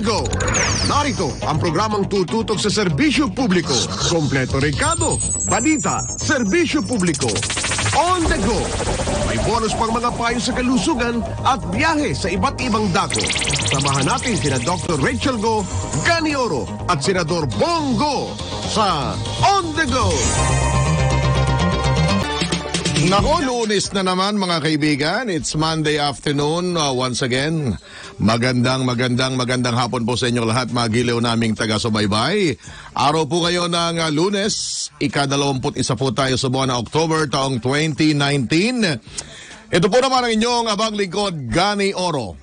the go. Narito ang programang tututok sa serbisyo publiko. Kompleto rekado, balita, serbisyo publiko. On the go. May bonus pang mga payo sa kalusugan at biyahe sa iba't ibang dako. Samahan natin sina Dr. Rachel Go, Gani Oro at Senador Bongo sa On the Go. Nako, lunes na naman mga kaibigan. It's Monday afternoon uh, once again. Magandang, magandang, magandang hapon po sa inyo lahat mga giliw naming taga-subaybay. Araw po kayo ng uh, lunes, ika-21 po tayo sa buwan ng October taong 2019. Ito po naman ang inyong abang lingkod, Gani Oro.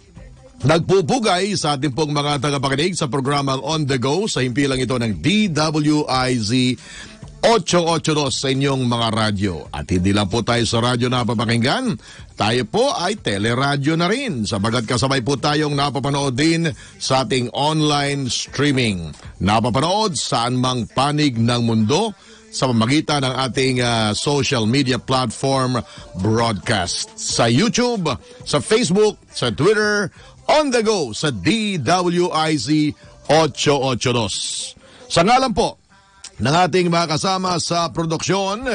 Nagpupugay sa ating pong mga tagapakinig sa programang On The Go sa himpilang ito ng DWIZ 882 sa inyong mga radyo. At hindi lang po tayo sa radyo na papakinggan, tayo po ay teleradyo na rin sabagat kasabay po tayong napapanood din sa ating online streaming. Napapanood saan mang panig ng mundo sa pamagitan ng ating uh, social media platform broadcast. Sa YouTube, sa Facebook, sa Twitter, on the go sa DWIZ 882. Sa ngalan po ng ating mga kasama sa produksyon,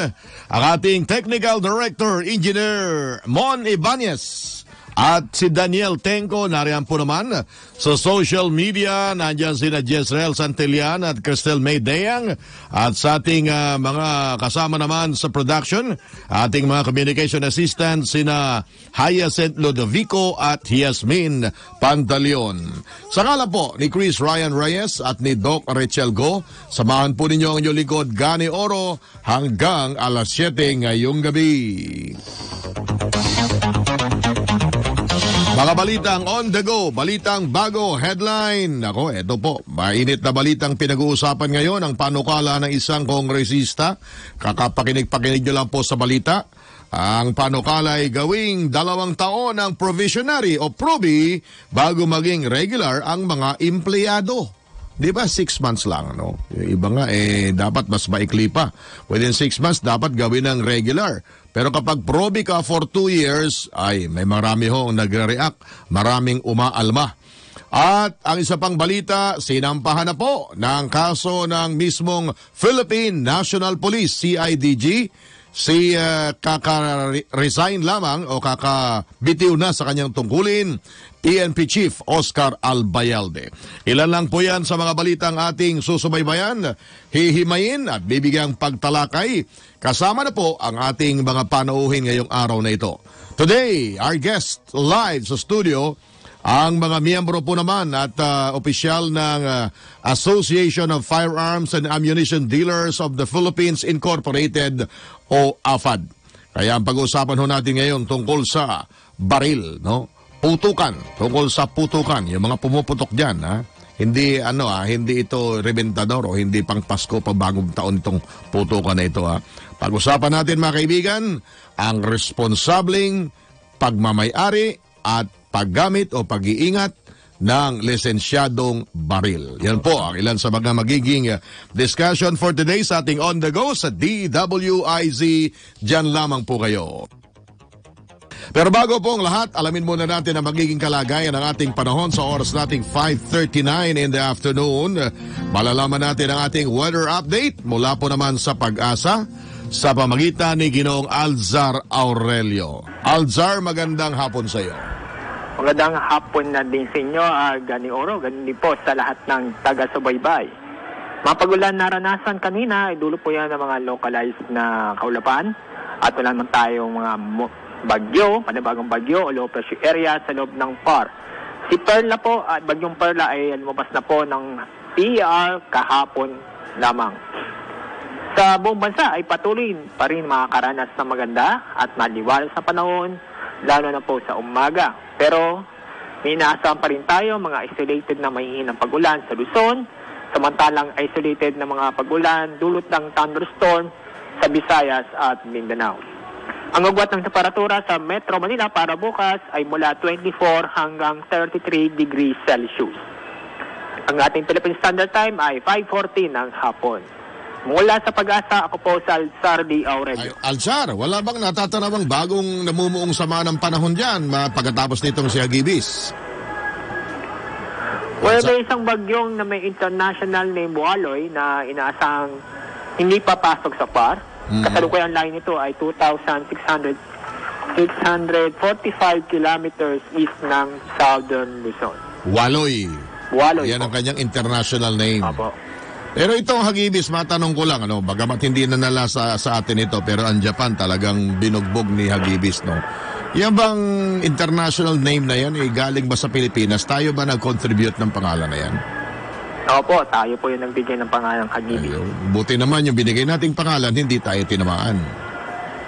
ang ating Technical Director, Engineer Mon Ibanez. At si Daniel Tenko, nariyan po naman sa social media. Nandiyan sina Jezreel Santillan at Cristel May Deyang. At sa ating uh, mga kasama naman sa production, ating mga communication assistants, sina Hyacinth Ludovico at Yasmin Pantaleon. Sa ngala po ni Chris Ryan Reyes at ni Doc Rachel Go, samahan po ninyo ang inyong lingkod Gani Oro hanggang alas 7 ngayong gabi. Mga balitang on the go, balitang bago, headline. Ako, eto po, mainit na balitang pinag-uusapan ngayon ang panukala ng isang kongresista. Kakapakinig-pakinig nyo lang po sa balita. Ang panukala ay gawing dalawang taon ang provisionary o probi bago maging regular ang mga empleyado. Di ba, six months lang, no? Yung iba nga, eh, dapat mas maikli pa. Within six months, dapat gawin ng regular. Pero kapag probi ka for two years, ay, may marami hong nagre-react, maraming umaalma. At ang isa pang balita, sinampahan na po ng kaso ng mismong Philippine National Police, CIDG, si uh, kaka-resign lamang o kaka-bitiw na sa kanyang tungkulin, PNP Chief Oscar Albayalde. Ilan lang po yan sa mga balitang ating susubaybayan, hihimayin at bibigyang pagtalakay. Kasama na po ang ating mga panauhin ngayong araw na ito. Today, our guest live sa studio, ang mga miyembro po naman at uh, opisyal ng uh, Association of Firearms and Ammunition Dealers of the Philippines Incorporated o AFAD. Kaya ang pag-uusapan ho natin ngayon tungkol sa baril, no? Putukan, tungkol sa putukan, yung mga pumuputok diyan, ha? Hindi ano ah, hindi ito reventador o hindi pang Pasko pa bagong taon itong putukan na ito ha. Pag-usapan natin mga kaibigan, ang responsableng pagmamayari at paggamit o pag-iingat ng lisensyadong baril. Yan po ang ilan sa mga magiging discussion for today sa ating On The Go sa DWIZ. Diyan lamang po kayo. Pero bago po ang lahat, alamin muna natin ang magiging kalagayan ng ating panahon sa oras nating 5.39 in the afternoon. Malalaman natin ang ating weather update mula po naman sa pag-asa sa pamagitan ni Ginoong Alzar Aurelio. Alzar, magandang hapon sa iyo. Magandang hapon na din sa inyo, uh, Gani Oro, ganun din po sa lahat ng taga-subaybay. Mapagulan naranasan kanina, idulo po yan ng mga localized na kaulapan at wala naman tayong mga bagyo, panibagong bagyo o low pressure area sa loob ng PAR. Si Perla po, at uh, bagyong Perla ay lumabas na po ng PER kahapon lamang. Sa buong bansa ay patuloy pa rin makakaranas ng maganda at maliwalas na panahon, lalo na po sa umaga. Pero may inaasahan pa rin tayo mga isolated na mahihinang pagulan sa Luzon, samantalang isolated na mga pagulan dulot ng thunderstorm sa Visayas at Mindanao. Ang agwat ng temperatura sa Metro Manila para bukas ay mula 24 hanggang 33 degrees Celsius. Ang ating Philippine Standard Time ay 5.14 ng hapon. Mula sa pag-asa, ako po sa Alzar D. Aurelio. Ay, Alzar, wala bang natatanawang bagong namumuong sama ng panahon dyan pagkatapos nitong si Agibis? Well, may isang bagyong na may international name Waloy na inaasang hindi papasok sa PAR. Mhm. Kasalukuyan line nito ay 2,600 645 kilometers east ng Southern Luzon. Waloy. Waloy Yan ang po. kanyang international name. Apo. Pero itong Hagibis, matanong ko lang, ano, bagamat hindi na nala sa, sa atin ito, pero ang Japan talagang binugbog ni Hagibis, no? Yan bang international name na yan, eh, galing ba sa Pilipinas? Tayo ba nag-contribute ng pangalan na yan? Opo, tayo po yung nagbigay ng pangalan Kagibi. Ayun. Buti naman yung binigay nating pangalan, hindi tayo tinamaan.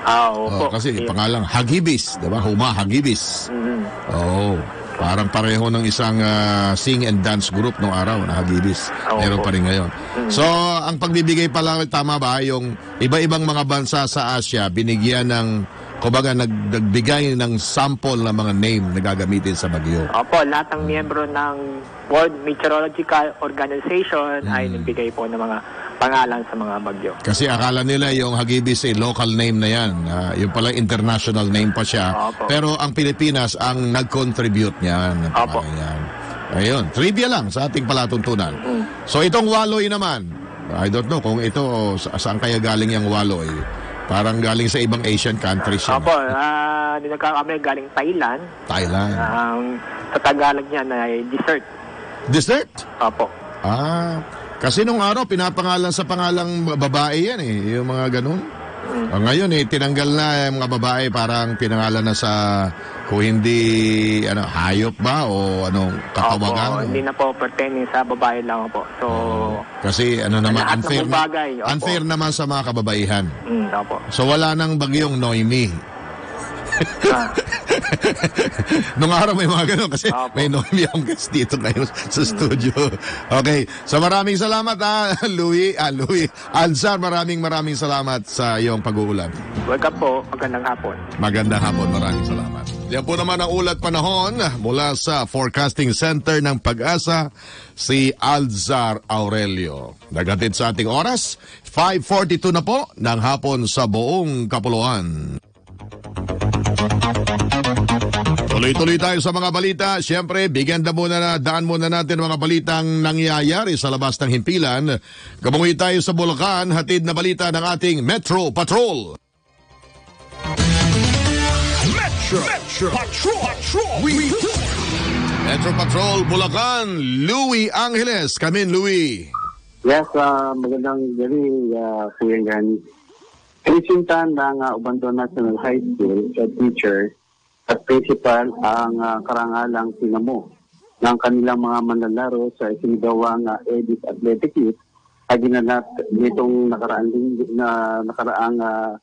Ah, Oh, opo. kasi Eh, pangalan Hagibis, di ba? Huma Hagibis. mm, Oo. Parang pareho ng isang ah, sing and dance group nung araw na Hagibis. Oo Meron po. pa rin ngayon. So, ang pagbibigay pala, tama ba, yung iba-ibang mga bansa sa Asia, binigyan ng, kumbaga, nag, nagbigay ng sample ng mga name na gagamitin sa bagyo. Opo, lahat ng miyembro ng World Meteorological Organization ay Hmm. nagbigay po ng mga pangalan sa mga bagyo. Kasi akala nila yung Hagibis ay local name na yan. Ah, yung pala international name pa siya. Opo. Pero ang Pilipinas ang nag-contribute niyan. ng Opo. pangalan. Ayun, trivia lang sa ating palatuntunan. Mm. So itong Waloy naman, I don't know kung ito, sa- saan kaya galing yung Waloy. Parang galing sa ibang Asian countries yan. Opo, ah, uh, kami galing Thailand. Thailand. Ang sa Tagalog niyan ay dessert. Dessert? Opo. Ah, kasi nung araw, pinapangalan sa pangalang babae yan eh, yung mga ganun. Ah, ngayon eh, tinanggal na yung mga babae, parang pinangalan na sa, kung hindi, ano, hayop ba o anong Opo, katawagan. hindi na po pertaining sa babae lang po. So, Kasi ano naman, Lahat unfair, na, bagay, opo. unfair naman sa mga kababaihan. mm, opo. So wala nang bagyong Noemi. Ah, Nung araw may mga ganun kasi Opo. may Noemi akong guest dito ngayon sa studio. Okay, so maraming salamat ha, Louie, ah, Louie. Alzar, maraming maraming salamat sa iyong pag-uulan. welcome po. Magandang hapon. Magandang hapon, maraming salamat. Yan po naman ang ulat panahon mula sa Forecasting Center ng Pag-asa, si Alzar Aurelio. Nagatid sa ating oras, 5.42 na po ng hapon sa buong Kapuluan. Tuloy-tuloy tayo sa mga balita. Siyempre, bigyan na muna na, daan muna natin ang mga balitang nangyayari sa labas ng himpilan. Kamungi tayo sa Bulacan, hatid na balita ng ating Metro Patrol. Metro, Metro Patrol, Patrol. Metro Patrol Bulacan, Louis Angeles. Kamin, Louis. Yes, uh, magandang gabi, uh, Kuya Gani. Pinisintan ng uh, Ubanto National High School sa teacher at principal ang uh, karangalang sinamo ng kanilang mga manlalaro sa isinigawang uh, Edis Athletic Youth ay ginanap nitong nakaraang na nakaraang uh,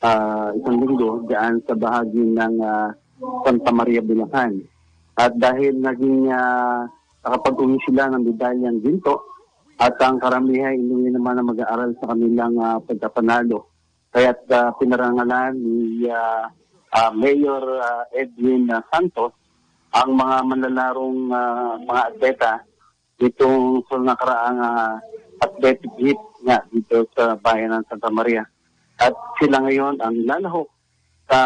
uh, isang linggo diyan sa bahagi ng uh, Santa Maria Bulacan. At dahil naging uh, nakapag-uwi sila ng medalyang ginto, at ang karamihan inuwi naman na mag-aaral sa kanilang uh, pagkapanalo. Kaya't uh, pinarangalan ni uh, uh, Mayor uh, Edwin Santos ang mga manlalarong uh, mga atleta ditong sa nakaraang uh, athletic hit nga dito sa bayan ng Santa Maria. At sila ngayon ang lalahok sa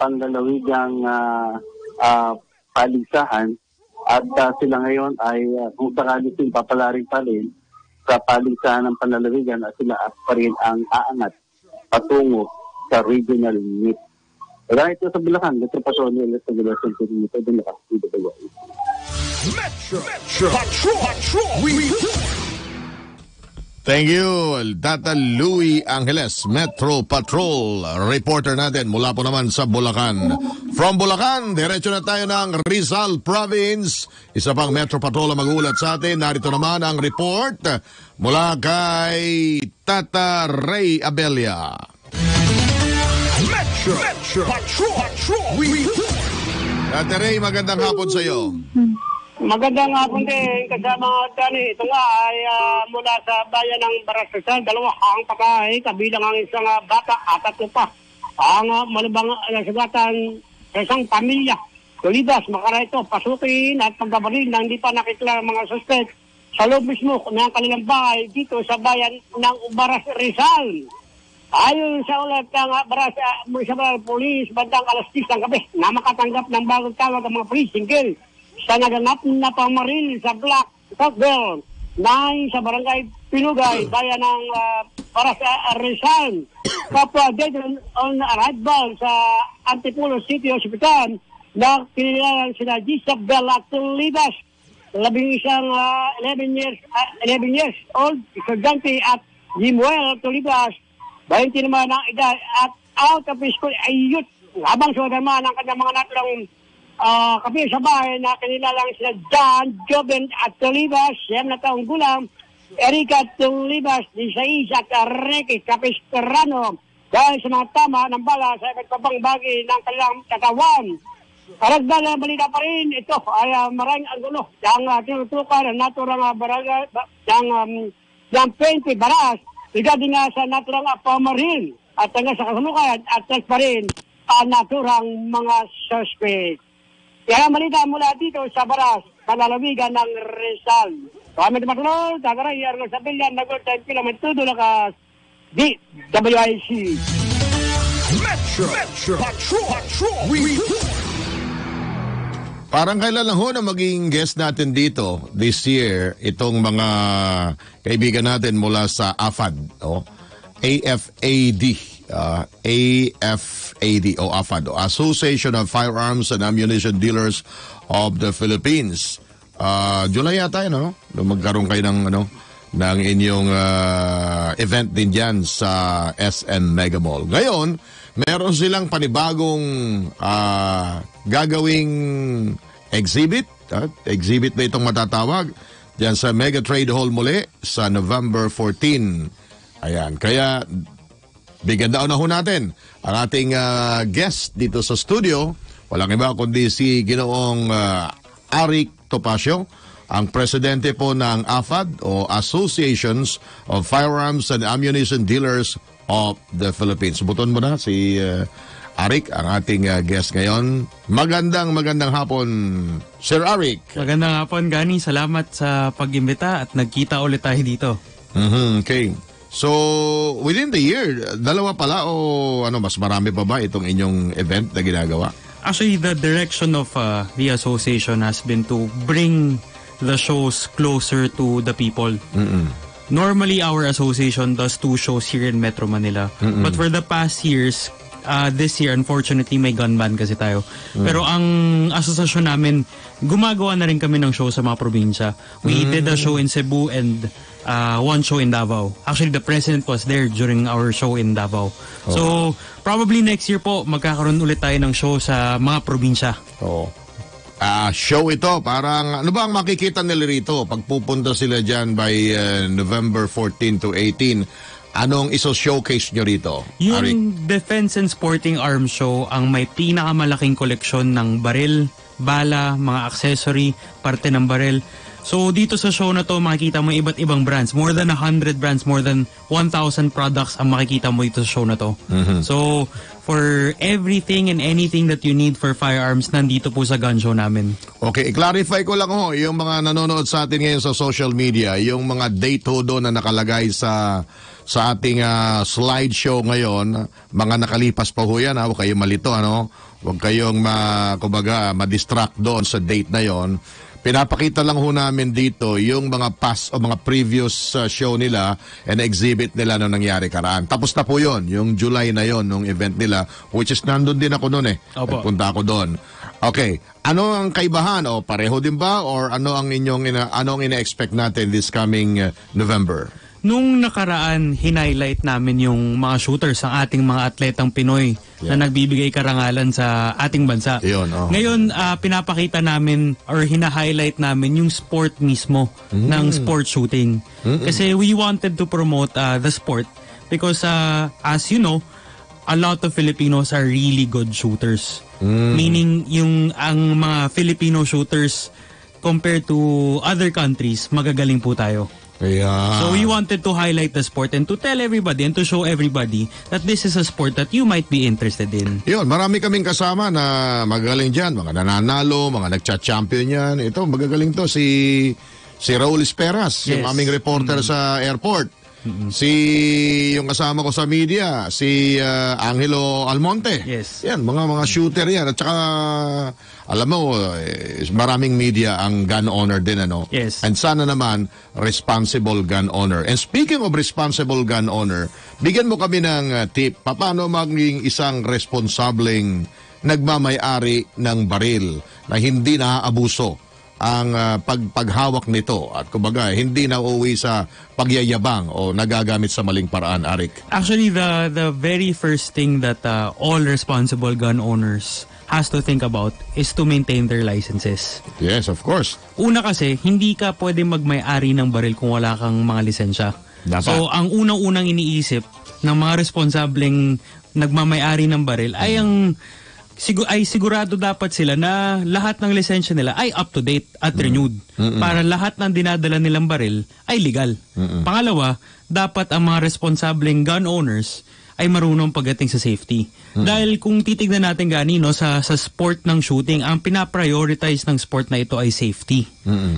panlalawigang uh, uh, paligsahan at uh, sila ngayon ay uh, kung sakali sin papalarin pa rin sa paligsahan ng panlalawigan at sila at pa rin ang aangat patungo sa regional meet. Ito sa Bulacan, Metro Patrol, Electo Gulasan, Ito din nakasito ba Metro, Metro Patrol, Patrol. Thank you, Tata Louis Angeles, Metro Patrol, reporter natin mula po naman sa Bulacan. From Bulacan, diretso na tayo ng Rizal Province. Isa pang Metro Patrol ang magulat sa atin. Narito naman ang report mula kay Tata Ray Abelia. Metro, Metro Patrol, Patrol. Tata Ray, magandang hapon sa iyo. Magandang hapon din kasama Dani. Ito nga ay ah, mula sa bayan ng Barasasal. Dalawa ang pakahay kabilang ang isang ah, bata at tatlo pa. Ang uh, malubang uh, sugatan sa isang pamilya. Tulibas, makara ito, pasukin at pagbabaril na hindi pa nakikilala ang mga suspect sa loob mismo ng kanilang bahay dito sa bayan ng Baras Rizal. Ayon sa ulat ng uh, Baras uh, Municipal Police, bandang alas 10 ng gabi, na makatanggap ng bagong tawag ang mga police single sa naganap na pamaril sa block Southville, 9 sa Barangay Pinugay, bayan ng ah, para sa Rizal. Kapwa dead on, on arrival sa Antipolo City Hospital na kinilalan sina Gisab Bella Tulibas, labing isang ah, 11 years ah, 11 years old, estudyante at Jimuel Tulibas, 20 naman ang edad at out of school ay youth habang sa naman ang kanyang mga naturang Ah, kami sa bahay na kinilalang sila John Joben at Tolibas, siyam na taong gulang, Erika Tolibas, Disais at Ricky Capistrano, dahil sa mga tama ng bala sa iba't ibang bagay ng kanilang katawan. Karagdag na balita pa rin, ito ay uh, maraming ang gulo. Yang uh, tinutukan ng naturang uh, baraga, ba, yang, um, yang 20 baras, regarding nga sa naturang pamaril at hanggang sa kasulukan at pa rin ang naturang mga suspect. Kaya malita mula dito sa Baras, palalawigan ng Rizal. Kami di matulog, tagaray, Arno Sabilyan, nagod tayo kilometro, lakas, di, WIC. Metro, Metro Patrol, Patrol Report. Parang kailan lang ho na maging guest natin dito this year itong mga kaibigan natin mula sa AFAD, oh. AFAD, uh, AFAD o AFAD, o Association of Firearms and Ammunition Dealers of the Philippines. Uh, July yata yun, no? Magkaroon kayo ng, ano, ng inyong uh, event din dyan sa SM Mega Mall. Ngayon, meron silang panibagong uh, gagawing exhibit. Uh, exhibit na itong matatawag dyan sa Mega Trade Hall muli sa November 14. Ayan, kaya bigyan daw na ho natin ang ating uh, guest dito sa studio. Walang iba kundi si Ginoong uh, Arik Topacio, ang presidente po ng AFAD o Associations of Firearms and Ammunition Dealers of the Philippines. Buton mo na si uh, Arik, ang ating uh, guest ngayon. Magandang magandang hapon, Sir Arik. Magandang hapon, Gani. Salamat sa pag-imbita at nagkita ulit tayo dito. Mhm, okay. So, within the year, dalawa pala o ano, mas marami pa ba itong inyong event na ginagawa? Actually, the direction of uh, the association has been to bring the shows closer to the people. Normally, our association does two shows here in Metro Manila. But for the past years, uh, this year, unfortunately, may gun ban kasi tayo. Pero ang asosasyon namin, gumagawa na rin kami ng show sa mga probinsya. We did a show in Cebu and uh, one show in Davao. Actually, the president was there during our show in Davao. So, probably next year po, magkakaroon ulit tayo ng show sa mga probinsya. Oo. Ah, show ito, parang ano ba ang makikita nila rito pag pupunta sila diyan by uh, November 14 to 18? Anong iso-showcase nyo rito? Yung Defense and Sporting Arms Show ang may pinakamalaking koleksyon ng baril, bala, mga accessory, parte ng baril. So dito sa show na to makikita mo iba't ibang brands. More than 100 brands, more than 1,000 products ang makikita mo dito sa show na to. So for everything and anything that you need for firearms, nandito po sa gun show namin. Okay, i-clarify ko lang ho, yung mga nanonood sa atin ngayon sa social media, yung mga date ho doon na nakalagay sa sa ating ah, slideshow ngayon, mga nakalipas pa ho yan, ha? huwag kayong malito, ano? Huwag kayong ma, kumbaga, ma-distract doon sa date na yon. Pinapakita lang ho namin dito yung mga past o mga previous ah, show nila and exhibit nila nung nangyari karaan. Tapos na po yon, yung July na yon, nung event nila, which is nandun din ako noon eh. Opo. Nagpunta ako doon. Okay, ano ang kaibahan o pareho din ba or ano ang inyong ina, ano ang ina-expect natin this coming uh, November? Nung nakaraan, hinighlight namin yung mga shooters ang ating mga atletang Pinoy na nagbibigay karangalan sa ating bansa. Yun, oh. Ngayon, ah, pinapakita namin or hina-highlight namin yung sport mismo ng sport shooting. Kasi we wanted to promote ah, the sport because ah, as you know, a lot of Filipinos are really good shooters. Meaning, yung ang mga Filipino shooters compared to other countries, magagaling po tayo. Kaya, So we wanted to highlight the sport and to tell everybody and to show everybody that this is a sport that you might be interested in. yun, marami kaming kasama na magagaling dyan, mga nananalo, mga nagcha-champion yan. Ito, magagaling to si si Raul Esperas, yung Yes. aming reporter sa airport. Si yung kasama ko sa media, si ah, Angelo Almonte. Yes. Yan, mga mga shooter yan. At saka, alam mo, eh, maraming media ang gun owner din, ano? Yes. And sana naman, responsible gun owner. And speaking of responsible gun owner, bigyan mo kami ng ah, tip. Paano maging isang responsableng nagmamayari ng baril na hindi naaabuso ang ah, pag paghawak nito at kumbaga hindi na uuwi sa pagyayabang o nagagamit sa maling paraan Arik. Actually, the the very first thing that uh, all responsible gun owners has to think about is to maintain their licenses. Yes, of course. Una kasi, hindi ka pwede magmay-ari ng baril kung wala kang mga lisensya. Dapat. So, ang unang-unang iniisip ng mga responsableng nagmamay-ari ng baril ay ang sigu- ay sigurado dapat sila na lahat ng lisensya nila ay up to date at renewed para lahat ng dinadala nilang baril ay legal. Pangalawa, dapat ang mga responsableng gun owners ay marunong pagdating sa safety. Dahil kung titignan natin gani no sa sa sport ng shooting, ang pinaprioritize ng sport na ito ay safety.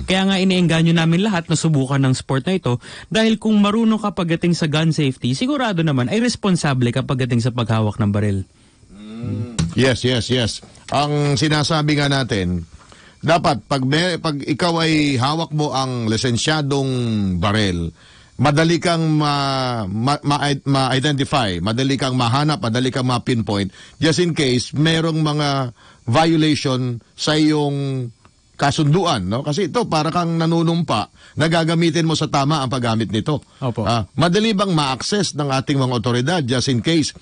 Kaya nga iniengganyo namin lahat na subukan ng sport na ito dahil kung marunong ka pagdating sa gun safety, sigurado naman ay responsable ka pagdating sa paghawak ng baril. Yes, yes, yes. Ang sinasabi nga natin, dapat pag, may, pag ikaw ay hawak mo ang lisensyadong barel, madali kang ma, ma, ma, ma-identify, madali kang mahanap, madali kang ma-pinpoint, just in case merong mga violation sa iyong kasunduan, no? Kasi ito para kang nanunumpa, nagagamitin mo sa tama ang paggamit nito. Opo. Ah, madali bang ma-access ng ating mga otoridad just in case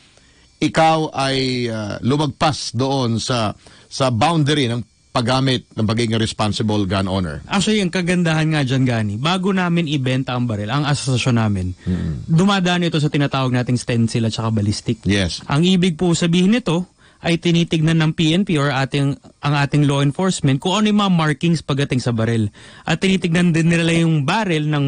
ikaw ay ah, lumagpas doon sa sa boundary ng paggamit ng pagiging responsible gun owner. Actually, ang kagandahan nga dyan, Gani, bago namin ibenta ang baril, ang asosasyon namin, dumadaan ito sa tinatawag nating stencil at saka ballistic. Yes. Ang ibig po sabihin nito ay tinitignan ng PNP or ating ang ating law enforcement kung ano yung mga markings pagdating sa baril. At tinitignan din nila yung barrel ng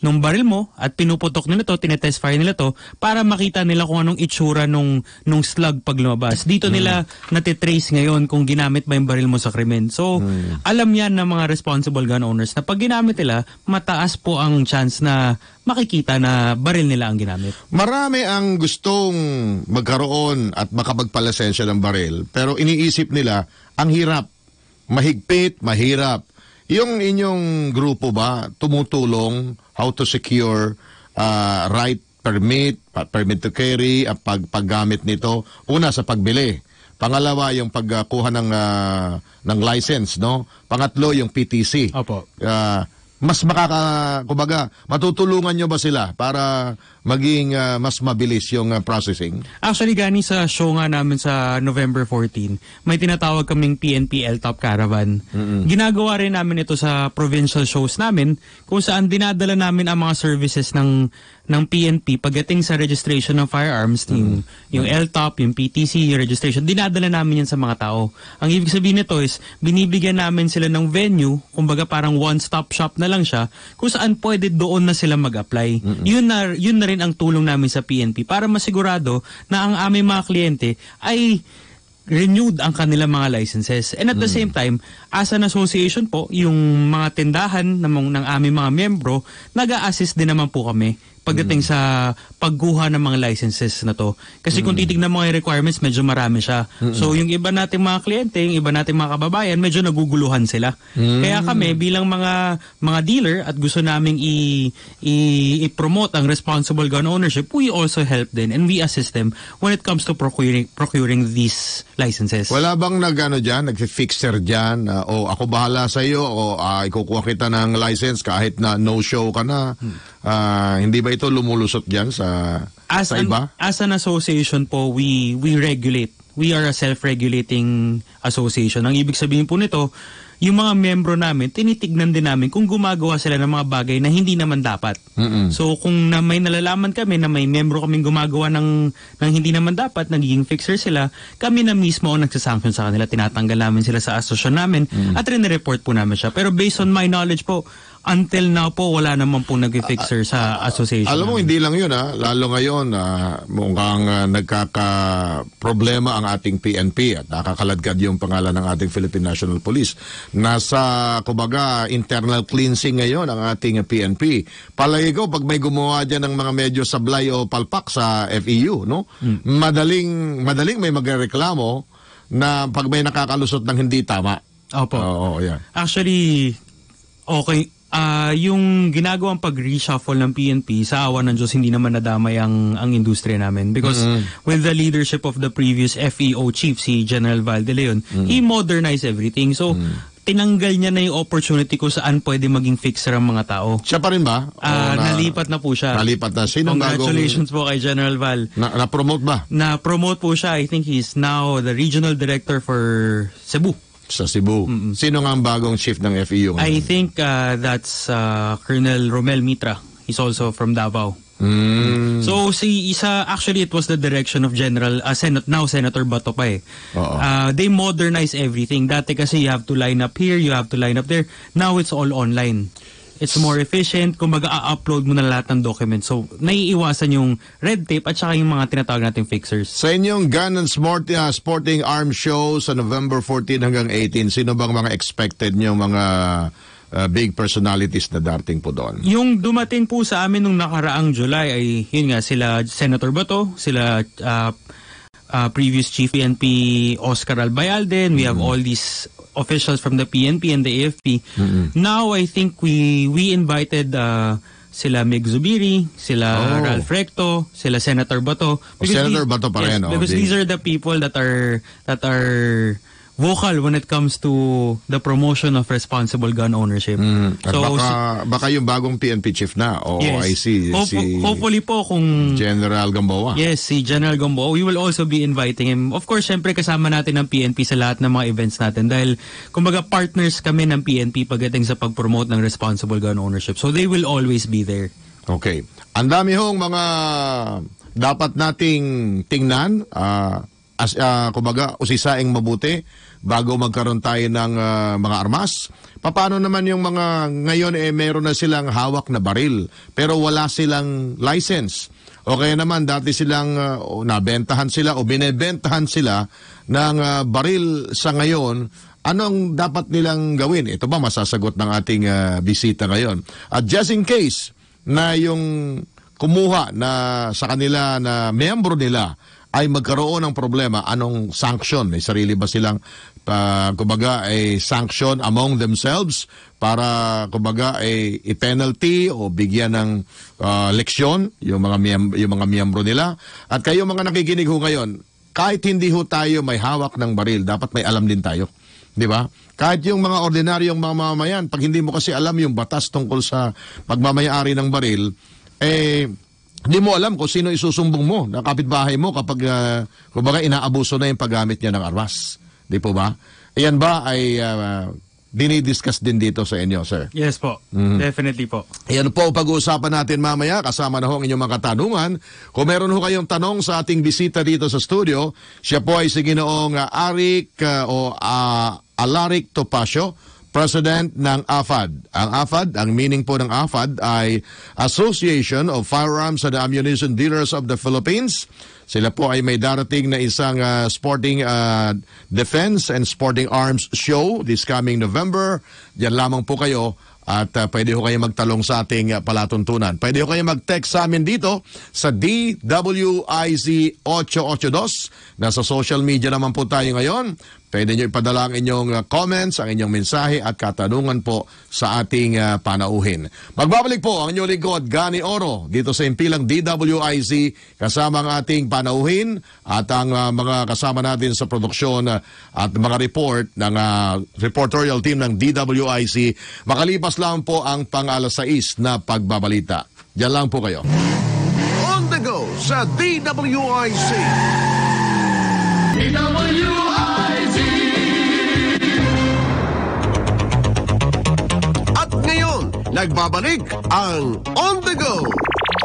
nung baril mo at pinuputok nila to, tinetest fire nila to para makita nila kung anong itsura nung nung slug pag lumabas. Dito nila natitrace ngayon kung ginamit ba yung baril mo sa krimen. So, alam yan ng mga responsible gun owners na pag ginamit nila, mataas po ang chance na makikita na baril nila ang ginamit. Marami ang gustong magkaroon at makapagpalasensya ng baril, pero iniisip nila, ang hirap, mahigpit, mahirap. Yung inyong grupo ba tumutulong how to secure uh, right permit, permit to carry, at pag paggamit nito? Una sa pagbili. Pangalawa yung pagkuha ng ah, ng license, no? Pangatlo yung PTC. Opo. Ah, mas makaka kumbaga matutulungan nyo ba sila para maging ah, mas mabilis yung ah, processing? Actually, gani sa show nga namin sa November 14, may tinatawag kaming PNP L-Top Caravan. Ginagawa rin namin ito sa provincial shows namin kung saan dinadala namin ang mga services ng ng PNP pagdating sa registration ng firearms, yung, yung L-Top, yung PTC, yung registration, dinadala namin yan sa mga tao. Ang ibig sabihin nito is, binibigyan namin sila ng venue, kumbaga parang one-stop shop na lang siya, kung saan pwede doon na sila mag-apply. Yun, na, yun na rin ang tulong namin sa PNP para masigurado na ang aming mga kliyente ay renewed ang kanilang mga licenses. And at the same time, as an association po, yung mga tindahan ng, ng aming mga miyembro, nag-a-assist din naman po kami pagdating sa pagguha ng mga licenses na to. Kasi kung titignan mo yung requirements, medyo marami siya. So yung iba nating mga kliyente, yung iba nating mga kababayan, medyo naguguluhan sila. Kaya kami bilang mga mga dealer at gusto naming i, i, i-promote ang responsible gun ownership, we also help din and we assist them when it comes to procuring procuring these licenses. Wala bang nagano diyan, nagfi-fixer diyan ah, o ako bahala sa iyo o ah, ikukuha kita ng license kahit na no show ka na. Ah, hindi ba ito lumulusot diyan sa as sa an, iba? as an association po, we we regulate. We are a self-regulating association. Ang ibig sabihin po nito, yung mga membro namin, tinitignan din namin kung gumagawa sila ng mga bagay na hindi naman dapat. So kung na may nalalaman kami na may membro kaming gumagawa ng, ng hindi naman dapat, nagiging fixer sila, kami na mismo ang nagsasanction sa kanila, tinatanggal namin sila sa asosyon namin at rin report po namin siya. Pero based on my knowledge po, until now po, wala naman po nag-fixer sa association. Alam mo, namin. hindi lang yun ha. Lalo ngayon, ah, mukhang ah, nagkaka-problema ang ating PNP at nakakaladkad yung pangalan ng ating Philippine National Police. Nasa, kumbaga, internal cleansing ngayon ang ating PNP. Palagi ko, pag may gumawa dyan ng mga medyo sablay o palpak sa FEU, no? Madaling, madaling may magreklamo na pag may nakakalusot ng hindi tama. Opo. Oo, yan. Actually, okay. Ah, yung ginagawang pag-reshuffle ng PNP sa awa ng Diyos hindi naman nadamay ang ang industriya namin because with the leadership of the previous FEO chief si General Val de Leon, he modernized everything. So tinanggal niya na yung opportunity ko saan pwede maging fixer ang mga tao. Siya pa rin ba? Ah, na- nalipat na po siya. Nalipat na. Sino ang bagong- Congratulations po kay General Val. Na, na-promote ba? Na-promote po siya. I think he's now the regional director for Cebu. Sa Cebu. Sino nga ang bagong chief ng FEU? I think uh, that's uh, Colonel Romel Mitra. He's also from Davao. Mm. So si isa actually it was the direction of General uh, Senate now Senator Bato pa eh. Oo. Uh, they modernize everything. Dati kasi you have to line up here, you have to line up there. Now it's all online. It's more efficient. Kung mag-upload mo na lahat ng documents. So, naiiwasan yung red tape at saka yung mga tinatawag nating fixers. Sa inyong Gun and Smart, uh, Sporting Arms Show sa November 14 hanggang 18, sino bang mga expected nyo mga uh, big personalities na darting po doon? Yung dumating po sa amin nung nakaraang July ay yun nga sila Senator Bato, sila uh, uh, previous Chief PNP Oscar Albayalden, we have all these officials from the PNP and the AFP. Now I think we we invited uh, sila Meg Zubiri, sila Oh. Ralph Recto, sila Senator Bato. Because Senator these- Bato pa rin, yes, oh, because di- these are the people that are that are vocal when it comes to the promotion of responsible gun ownership. At So, baka, si- baka yung bagong PNP chief na o I see Hope- si hopefully po kung General Gamboa. Yes, si General Gombo. We will also be inviting him. Of course, syempre kasama natin ang PNP sa lahat ng mga events natin dahil kumbaga partners kami ng PNP pagdating sa pag-promote ng responsible gun ownership. So they will always be there. Okay. Ang dami hong mga dapat nating tingnan, ah, as, ah, kumbaga, usisaing mabuti bago magkaroon tayo ng ah, mga armas. Paano naman yung mga ngayon eh meron na silang hawak na baril pero wala silang license. O kaya naman dati silang o nabentahan sila o binebentahan sila ng ah, baril sa ngayon Anong dapat nilang gawin? Ito ba masasagot ng ating ah, bisita ngayon? At just in case na yung kumuha na sa kanila na miyembro nila ay magkaroon ng problema, anong sanction? May sarili ba silang pa kumbaga ay sanction among themselves para kumbaga ay i-penalty o bigyan ng ah, leksyon yung mga yung mga miyembro nila at kayo mga nakikinig ho ngayon kahit hindi ho tayo may hawak ng baril dapat may alam din tayo Di ba? Kahit yung mga ordinaryong mga mamamayan, pag hindi mo kasi alam yung batas tungkol sa pagmamayari ng baril, eh, hindi mo alam kung sino isusumbong mo na kapitbahay mo kapag, uh, kumbaga, inaabuso na yung paggamit niya ng armas. Di po ba? Ayan ba ay uh, dinidiscuss din dito sa inyo, sir? Yes po. Definitely po. Ayan po pag-uusapan natin mamaya kasama na ho ang inyong mga katanungan. Kung meron ho kayong tanong sa ating bisita dito sa studio, siya po ay si Ginoong uh, Arik uh, o uh, Alaric Topacio, President ng AFAD. Ang AFAD, ang meaning po ng AFAD ay Association of Firearms and Ammunition Dealers of the Philippines. Sila po ay may darating na isang uh, sporting uh, defense and sporting arms show this coming November. Diyan lamang po kayo at uh, pwede ho kayo magtalong sa ating uh, palatuntunan. Pwede ho kayo mag-text sa amin dito sa DWIZ 882. Nasa social media naman po tayo ngayon. Pwede nyo ipadala ang inyong uh, comments, ang inyong mensahe at katanungan po sa ating uh, panauhin. Magbabalik po ang inyong lingkod, Gani Oro, dito sa impilang DWIZ kasama ang ating panauhin at ang uh, mga kasama natin sa produksyon uh, at mga report ng uh, reportorial team ng DWIC. Makalipas lang po ang pang-alas 6 na pagbabalita. Diyan lang po kayo. On the go sa DWIC. At nagbabalik ang On the Go,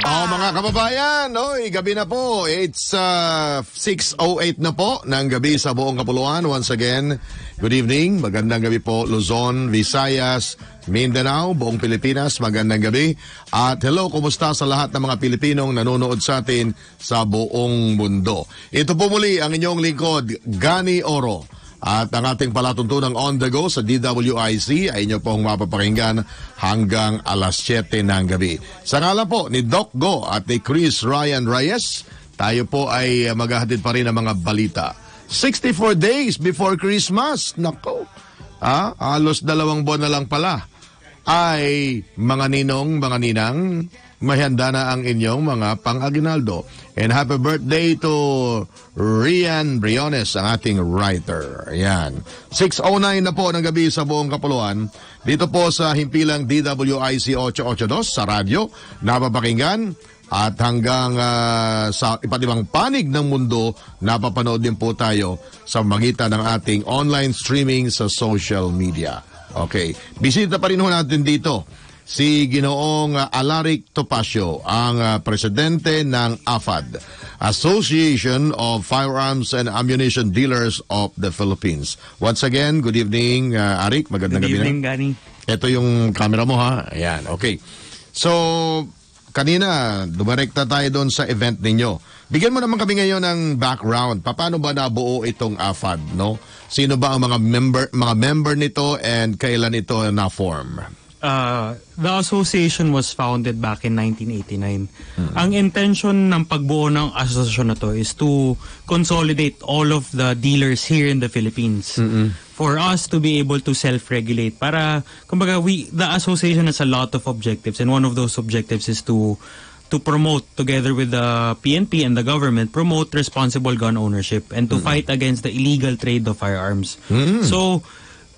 Oh, mga kababayan, oy, gabi na po. It's uh, 6.08 na po ng gabi sa buong Kapuluan. Once again, good evening. Magandang gabi po, Luzon, Visayas, Mindanao, buong Pilipinas. Magandang gabi. At hello, kumusta sa lahat ng mga Pilipinong nanonood sa atin sa buong mundo. Ito po muli ang inyong lingkod, Gani Oro. At ang ating palatuntunang on the go sa DWIC ay inyo pong mapapakinggan hanggang alas 7 ng gabi. Sa ngalan po ni Doc Go at ni Chris Ryan Reyes, tayo po ay maghahatid pa rin ng mga balita. 64 days before Christmas. Nako. Ah, halos dalawang buwan na lang pala ay mga ninong, mga ninang, mahanda na ang inyong mga pang-aginaldo. And happy birthday to Rian Briones, ang ating writer. Ayan. 6.09 na po ng gabi sa buong Kapuluan. Dito po sa himpilang DWIC 882 sa radyo, napapakinggan at hanggang ah, sa iba't ibang panig ng mundo, napapanood din po tayo sa magitan ng ating online streaming sa social media. Okay. Bisita pa rin ho natin dito si Ginoong Alaric Topacio, ang uh, presidente ng AFAD, Association of Firearms and Ammunition Dealers of the Philippines. Once again, good evening, uh, Arik. Magandang Good gabi evening, na. Gani. Ito yung camera mo, ha? Ayan, okay. So, kanina, dumirekta tayo doon sa event ninyo. Bigyan mo naman kami ngayon ng background. Paano ba nabuo itong AFAD, no? Sino ba ang mga member mga member nito and kailan ito na-form? Uh, the association was founded back in 1989. Ang intention ng pagbuo ng asosasyon na to is to consolidate all of the dealers here in the Philippines. For us to be able to self-regulate para kumbaga we the association has a lot of objectives and one of those objectives is to to promote together with the PNP and the government promote responsible gun ownership and to fight against the illegal trade of firearms. So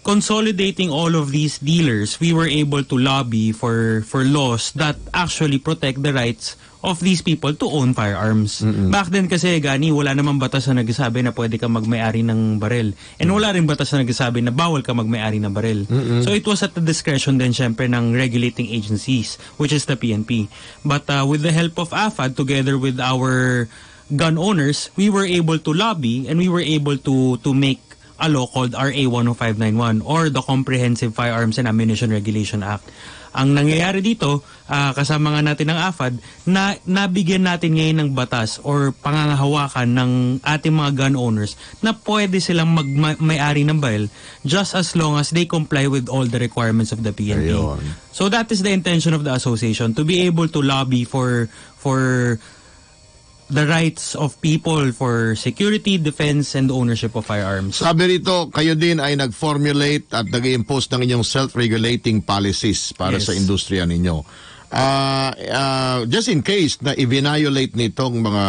consolidating all of these dealers, we were able to lobby for for laws that actually protect the rights of these people to own firearms. Back then kasi, Gani, wala namang batas na nagsasabi na pwede ka magmay-ari ng barel. And wala rin batas na nagsasabi na bawal ka magmay-ari ng barel. So it was at the discretion din syempre ng regulating agencies, which is the PNP. But uh, with the help of AFAD, together with our gun owners, we were able to lobby and we were able to to make a law called RA 10591 or the Comprehensive Firearms and Ammunition Regulation Act. Ang nangyayari dito, ah, kasama nga natin ng AFAD, na nabigyan natin ngayon ng batas or pangangahawakan ng ating mga gun owners na pwede silang mag-may-ari ng baril just as long as they comply with all the requirements of the PNP. Ayun. So that is the intention of the association to be able to lobby for for the rights of people for security, defense, and ownership of firearms. Sabi rito, kayo din ay nag-formulate at nag-impose ng inyong self-regulating policies para Yes. sa industriya ninyo. Ah, ah, just in case na i-violate nitong mga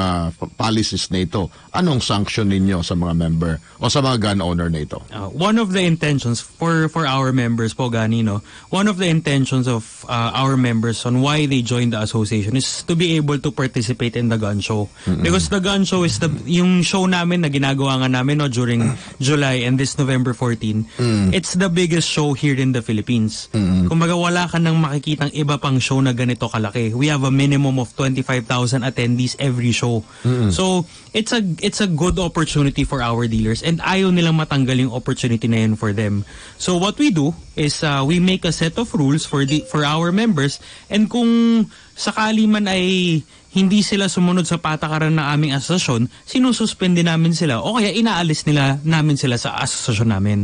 policies na ito, anong sanction ninyo sa mga member o sa mga gun owner na ito? Uh, one of the intentions for for our members po Ganino, one of the intentions of uh, our members on why they joined the association is to be able to participate in the gun show. Because the gun show is the yung show namin na ginagawa nga namin no during July and this November 14. It's the biggest show here in the Philippines. Kumbaga wala ka nang makikitang iba pang show na ganito kalaki. We have a minimum of 25,000 attendees every show. So, it's a it's a good opportunity for our dealers and ayaw nilang matanggal yung opportunity na yun for them. So, what we do is uh, we make a set of rules for the for our members and kung sakali man ay hindi sila sumunod sa patakaran ng aming asosasyon, sinususpende namin sila o kaya inaalis nila namin sila sa asosasyon namin.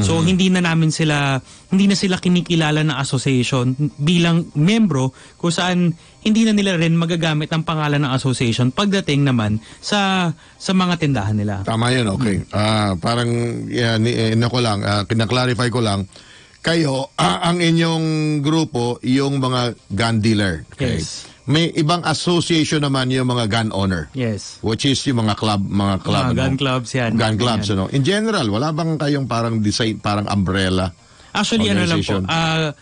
So hindi na namin sila hindi na sila kinikilala ng association bilang membro kung saan hindi na nila rin magagamit ang pangalan ng association pagdating naman sa sa mga tindahan nila. Tama yun, okay. Ah, parang, yan, eh, ano ko lang, ah, kinaklarify ko lang, kayo, ah, ang inyong grupo, yung mga gun dealer. Okay? Yes. May ibang association naman yung mga gun owner. Yes. Which is yung mga club, mga club. Mga ano? gun clubs yan. Gun clubs, Yan. ano? In general, wala bang kayong parang design, parang umbrella? Actually, ano lang po, ah,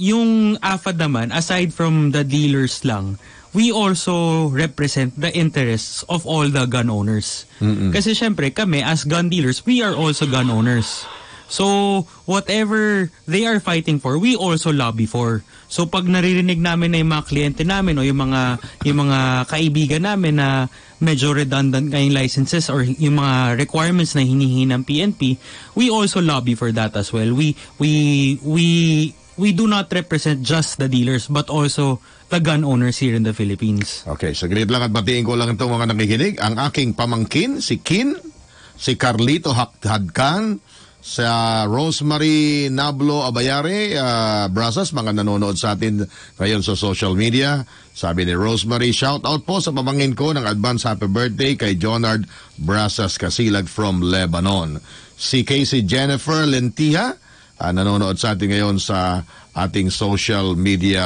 yung AFAD naman, aside from the dealers lang, we also represent the interests of all the gun owners. Kasi syempre, kami as gun dealers, we are also gun owners. So, whatever they are fighting for, we also lobby for. So, pag naririnig namin na yung mga kliyente namin o yung mga, yung mga kaibigan namin na medyo redundant ngayong licenses or yung mga requirements na hinihingi ng PNP, we also lobby for that as well. We, we, we, we do not represent just the dealers but also the gun owners here in the Philippines. Okay, saglit lang at batiin ko lang itong mga nakikinig. Ang aking pamangkin, si Kin, si Carlito Hadkan, sa Rosemary Nablo Abayare, ah, Brazas, mga nanonood sa atin ngayon sa social media. Sabi ni Rosemary, shout out po sa pamangkin ko ng advance happy birthday kay Jonard Brazas Kasilag from Lebanon. Si Casey Jennifer Lentiha, ah, nanonood sa atin ngayon sa ating social media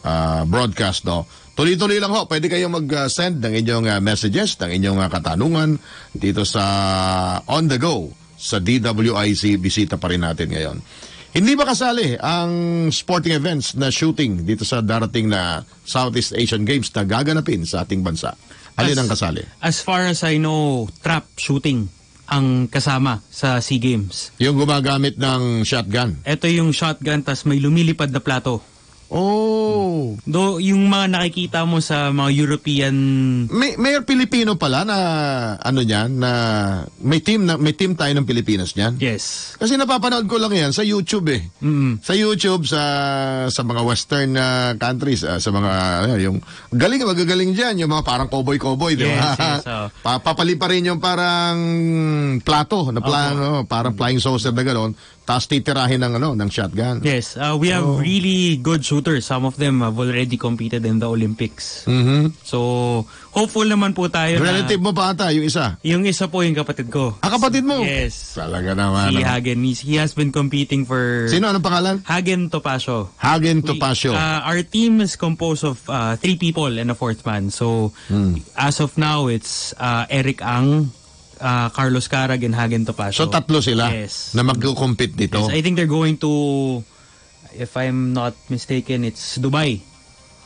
ah, broadcast no. Tuloy-tuloy lang ho, pwede kayong mag-send ng inyong messages, ng inyong katanungan dito sa On The Go sa DWIC. Bisita pa rin natin ngayon. Hindi ba kasali ang sporting events na shooting dito sa darating na Southeast Asian Games na gaganapin sa ating bansa? Alin As- ang kasali? As far as I know, trap shooting ang kasama sa SEA Games. Yung gumagamit ng shotgun. Ito yung shotgun tas may lumilipad na plato. Oh! Do yung mga nakikita mo sa mga European May may Pilipino pala na ano niyan na may team na may team tayo ng Pilipinas niyan. Yes. Kasi napapanood ko lang 'yan sa YouTube eh. Mm. Sa YouTube sa sa mga western uh, countries ah, sa mga ano, yung galing magagaling diyan yung mga parang cowboy-cowboy, di ba? Yes, yes, oh. Pa- papali pa rin yung parang plato na pla- ano, parang flying saucer na gano'n. Tapos titirahin ng ano ng shotgun. Yes, uh, we have really good shooters. Some of them have already competed in the Olympics. Mhm. So, hopeful naman po tayo Relative na mo pa ata yung isa. yung isa po yung kapatid ko. Ah, kapatid mo? Yes. Talaga naman. Si ano. Hagen. He has been competing for Sino anong pangalan? Hagen Topacio. Hagen We- Topacio. uh, our team is composed of uh, three people and a fourth man. So, Hmm. as of now, it's uh, Eric Ang, uh, Carlos Carag, and Hagen Topacio. so tatlo sila Yes. na magko-compete dito. Yes, I think they're going to, if I'm not mistaken, it's Dubai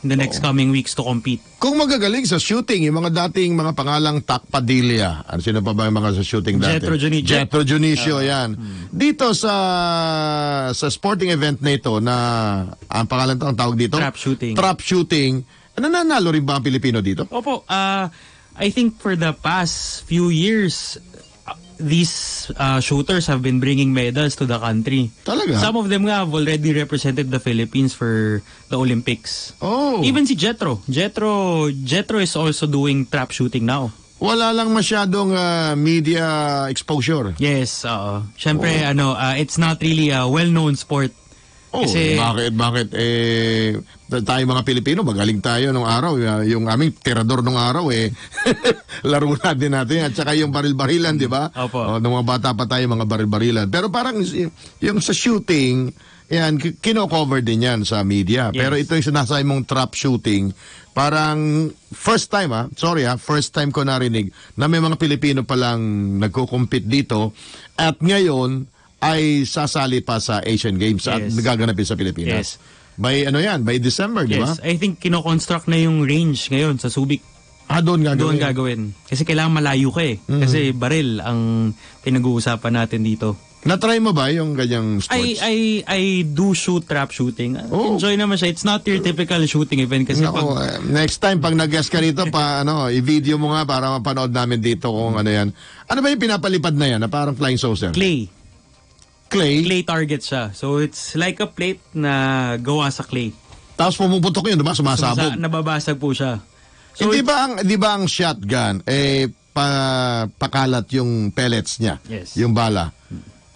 in the next coming weeks to compete. Kung magagaling sa shooting, yung mga dating mga pangalang Tak Padilla, ano sino pa ba yung mga sa shooting dati? Jetro Junicio. Jetro Junicio, yan. Dito sa sa sporting event na ito na ang pangalan ang tawag dito? Trap shooting. Trap shooting. Nananalo rin ba ang Pilipino dito? Opo, uh, I think for the past few years, uh, these uh, shooters have been bringing medals to the country. Talaga? Some of them nga have already represented the Philippines for the Olympics. Oh. Even si Jetro. Jetro, Jetro is also doing trap shooting now. Wala lang masyadong ah, media exposure. Yes, oo. Siyempre, ano, uh, it's not really a well-known sport. Oh, Kasi- bakit, bakit, eh, tayo mga Pilipino, magaling tayo nung araw, y- yung aming tirador nung araw, eh, laro natin natin, at saka yung baril-barilan, di ba? Opo. Oh, nung mga bata pa tayo, mga baril-barilan. Pero parang, yung sa shooting, yan, ki- kino-cover din yan sa media. Yes. Pero ito yung sinasabi mong trap shooting, parang first time ah, sorry ah, first time ko narinig na may mga Pilipino palang nagko-compete dito at ngayon ay sasali pa sa Asian Games at Yes. nagaganapin sa Pilipinas. Yes. By ano yan, by December, di ba? Yes, I think kino-construct na yung range ngayon sa Subic. Ah, doon gagawin. Doon gagawin. Kasi kailangan malayo ka eh. Mm-hmm. Kasi baril ang pinag-uusapan natin dito. Na-try mo ba yung ganyang I sports? I I do shoot trap shooting. Oh. Enjoy naman siya. It's not your typical shooting event kasi Nako, pag eh, next time pag nag-guest ka rito pa ano, i-video mo nga para mapanood namin dito kung ano yan. Ano ba yung pinapalipad na yan na parang flying saucer? clay, Clay. clay target siya. So it's like a plate na gawa sa clay. Tapos pumuputok yun, di ba? Sumasabog. Sa, nababasag po siya. So Hindi ba ang di ba ang shotgun eh pa, pakalat yung pellets niya, Yes. yung bala.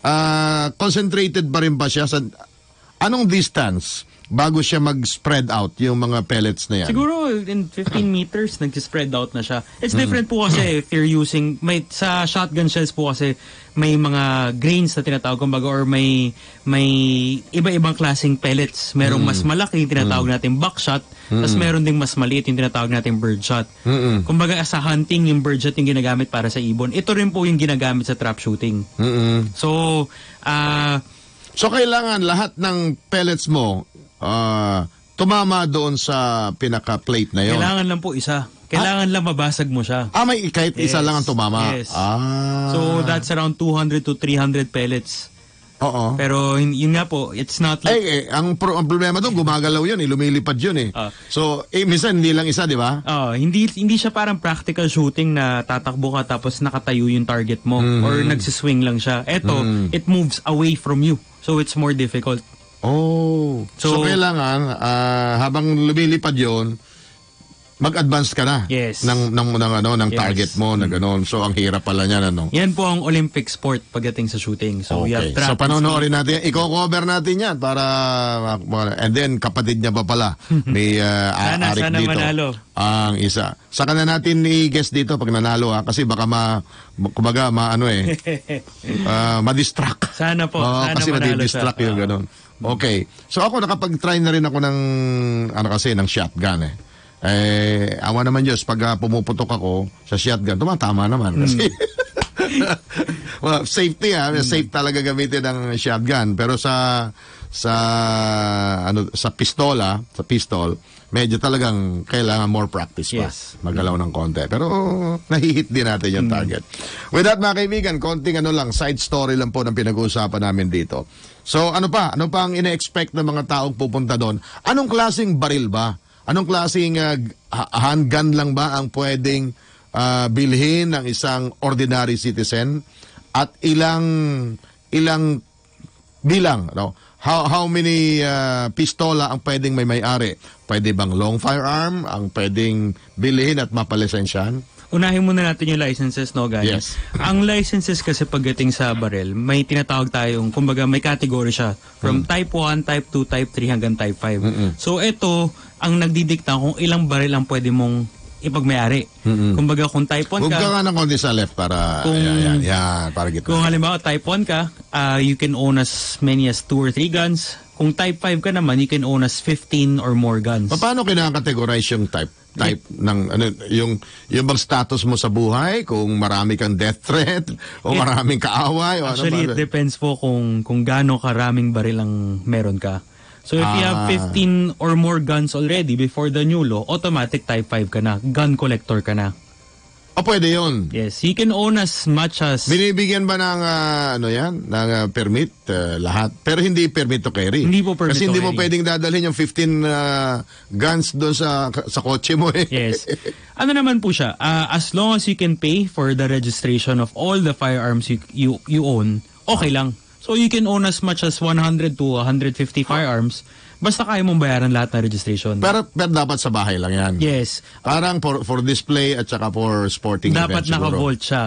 Ah, concentrated pa rin ba siya sa anong distance bago siya mag-spread out yung mga pellets na yan? Siguro in 15 meters nag-spread out na siya. It's Mm. different po kasi if you're using may sa shotgun shells po kasi may mga grains na tinatawag kumbaga or may may iba-ibang klaseng pellets. Merong Mm. mas malaki yung tinatawag natin buckshot, tapos meron ding mas maliit yung tinatawag nating birdshot. Mm-mm. Kumbaga sa hunting yung birdshot yung ginagamit para sa ibon. Ito rin po yung ginagamit sa trap shooting. Mm-mm. So, ah So kailangan lahat ng pellets mo ah, tumama doon sa pinaka-plate na yon. kailangan lang po isa. Kailangan lang mabasag mo siya. Ah, may kahit isa Yes. lang ang tumama. Yes. Ah. So that's around 200 to 300 pellets. Oo. Pero yun, yun nga po, it's not like... Eh, eh, ang, pro- ang problema doon, gumagalaw yun, eh, lumilipad yun eh. Ah. so, eh, minsan hindi lang isa, di ba? Ah, hindi hindi siya parang practical shooting na tatakbo ka tapos nakatayo yung target mo Mm-hmm. or nagsiswing lang siya. Eto, it moves away from you. So it's more difficult. Oh. So, So- kailangan, ah, habang lumilipad yon mag-advance ka na Yes. ng, ng, ng, ano, ng Yes. target mo na gano'n. So, ang hirap pala niyan, ano? Yan po ang Olympic sport pagdating sa shooting. So Okay. have track So, and panonoodin natin. yan. Iko-cover natin yan para... And then, kapatid niya pa pala. May uh, Sana- Arik sana dito. manalo. Ang isa. Saka na natin i-guess dito pag nanalo ha. Kasi baka ma... Kumbaga, ma ano eh. ah, ma-distract. Sana po, Oo, sana kasi siya. yung Oo. Okay. So ako nakapag-try na rin ako ng ano kasi ng shotgun eh. Eh, awa naman Diyos, pag ah, pumuputok ako sa shotgun, tumatama naman. Kasi, well, safety ha, safe talaga gamitin ng shotgun. Pero sa, sa, ano, sa pistola, sa pistol, medyo talagang kailangan more practice pa. Yes. Magalaw ng konti. Pero nahihit din natin yung target. With that, mga kaibigan, konting ano lang, side story lang po ng pinag-uusapan namin dito. So, ano pa? Ano pa ang ine-expect ng mga taong pupunta doon? Anong klaseng baril ba? Anong klaseng ah, g- ha- handgun lang ba ang pwedeng ah, bilhin ng isang ordinary citizen? At ilang ilang bilang no how how many uh, pistola ang pwedeng may may-ari pwede bang long firearm ang pwedeng bilhin at mapalisensyahan Unahin muna natin yung licenses, no, guys? Yes. Ang licenses kasi pagdating sa barel, may tinatawag tayong, kumbaga may category siya. From type 1, type 2, type 3 hanggang type 5. So ito, ang nagdidikta kung ilang baril ang pwede mong ipagmayari. Kumbaga kung type 1 huwag ka, ka nga ng konti sa left para Kung- yan, yan, yan, para gitna kung halimbawa type 1 ka, ah, you can own as many as 2 or 3 guns. Kung type 5 ka naman, you can own as 15 or more guns. Pa- paano kinakategorize yung type type ng ano yung yung bang status mo sa buhay kung marami kang death threat o Yeah. maraming kaaway o Actually, ano it ba? depends po kung kung gaano karaming baril ang meron ka. So if you have Ah. 15 or more guns already before the new law, automatic type 5 ka na. Gun collector ka na. O pwede yun Yes, you can own as much as... Binibigyan ba ng ah, ano yan, ng ah, permit ah, lahat? Pero hindi permit to carry. Hindi po permit Kasi hindi mo pwedeng dadalhin yung 15 ah, guns doon sa sa kotse mo eh. Yes. Ano naman po siya? ah, as long as you can pay for the registration of all the firearms you you, you own, okay lang. So you can own as much as 100 to 150 firearms basta kaya mong bayaran lahat ng registration. pero, pero dapat sa bahay lang yan. yes. Parang for, for display at saka for sporting events Dapat siguro. naka-vault siya.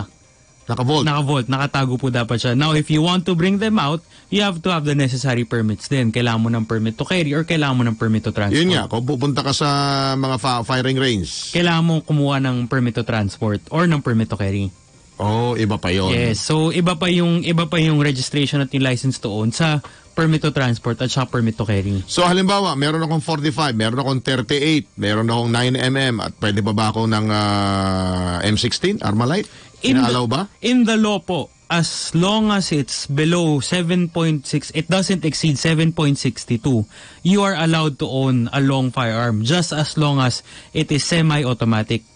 Naka-vault. Naka-vault, nakatago po dapat siya. Now, if you want to bring them out, you have to have the necessary permits din. Kailangan mo ng permit to carry or kailangan mo ng permit to transport. Yun nga, kung pupunta ka sa mga firing range. Kailangan mo kumuha ng permit to transport or ng permit to carry. Oh, iba pa yon. Yes. So, iba pa yung iba pa yung registration at yung license to own sa permit to transport at sa permit to carry. So halimbawa, meron akong 45, meron akong 38, meron akong 9mm at pwede pa ba ako ng ah, M16, Armalite? Inaalaw ba? In the law po, as long as it's below 7.6, it doesn't exceed 7.62, you are allowed to own a long firearm just as long as it is semi-automatic.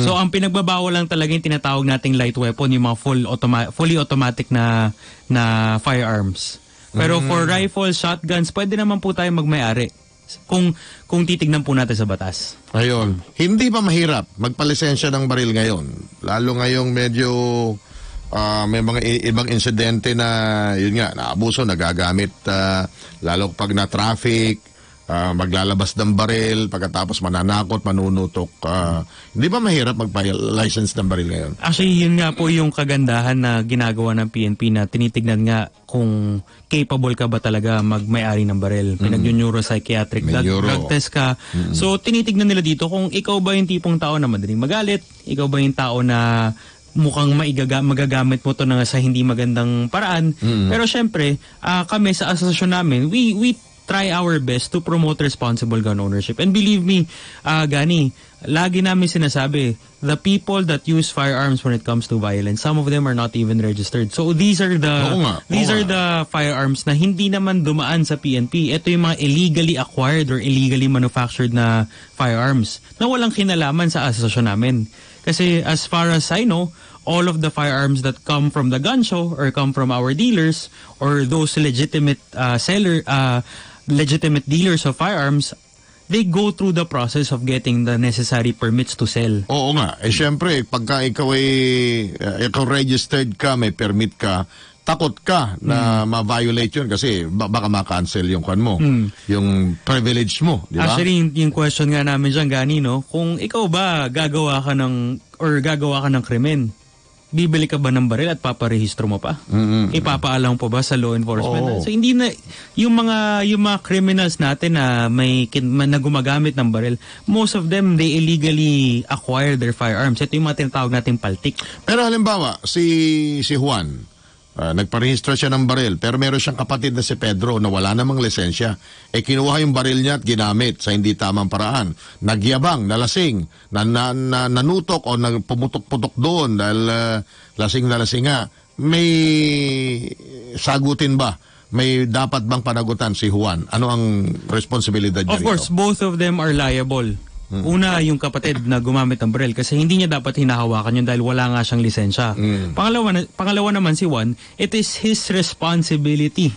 So ang pinagbabawal lang talaga yung tinatawag nating light weapon, yung mga full automa- fully automatic na na firearms. Pero for rifle, shotguns, pwede naman po tayo magmayari kung kung titignan po natin sa batas. Ayun. Hindi pa mahirap magpalisensya ng baril ngayon. Lalo ngayong medyo ah, may mga i- ibang insidente na yun nga, naabuso, nagagamit ah, lalo pag na traffic, ah, maglalabas ng baril, pagkatapos mananakot, manunutok. ah, hindi ba mahirap magpa-license ng baril ngayon? Actually, yun nga po yung kagandahan na ginagawa ng PNP na tinitignan nga kung capable ka ba talaga magmay-ari ng barel. Pinag-neuropsychiatric May drug, neuro. drug test ka. So, tinitignan nila dito kung ikaw ba yung tipong tao na madaling magalit, ikaw ba yung tao na mukhang maigaga, magagamit mo to na sa hindi magandang paraan. Pero syempre, ah, kami sa asosasyon namin, we we try our best to promote responsible gun ownership. And believe me, ah, Gani, lagi namin sinasabi, the people that use firearms when it comes to violence, some of them are not even registered. So these are the Oo nga, oo these are the firearms na hindi naman dumaan sa PNP. Ito yung mga illegally acquired or illegally manufactured na firearms na walang kinalaman sa asosasyon namin. Kasi as far as I know, all of the firearms that come from the gun show or come from our dealers or those legitimate uh, seller uh, legitimate dealers of firearms they go through the process of getting the necessary permits to sell. Oo nga. Eh, syempre, pagka ikaw ay, uh, ikaw registered ka, may permit ka, takot ka na ma-violate yun kasi ba- baka ma-cancel yung kwan mo, yung privilege mo, di ba? Actually, yung, yung question nga namin dyan, Gani, no? Kung ikaw ba gagawa ka ng, or gagawa ka ng krimen, bibili ka ba ng baril at paparehistro mo pa? Ipapaalam po ba sa law enforcement? Oo. So hindi na yung mga yung mga criminals natin na may na gumagamit ng baril, most of them they illegally acquire their firearms. Ito yung mga tinatawag nating paltik. Pero halimbawa, si si Juan, ah, nagparehistro siya ng baril, pero meron siyang kapatid na si Pedro na wala namang lisensya. Eh kinuha yung baril niya at ginamit sa hindi tamang paraan. Nagyabang, nalasing, na, na, na- nanutok o nagpumutok-putok doon dahil ah, lasing na lasing nga. May sagutin ba? May dapat bang panagutan si Juan? Ano ang responsibilidad niya Of course, both of them are liable. Una, yung kapatid na gumamit ng baril kasi hindi niya dapat hinahawakan yun dahil wala nga siyang lisensya. Pangalawa, na- pangalawa naman si Juan, it is his responsibility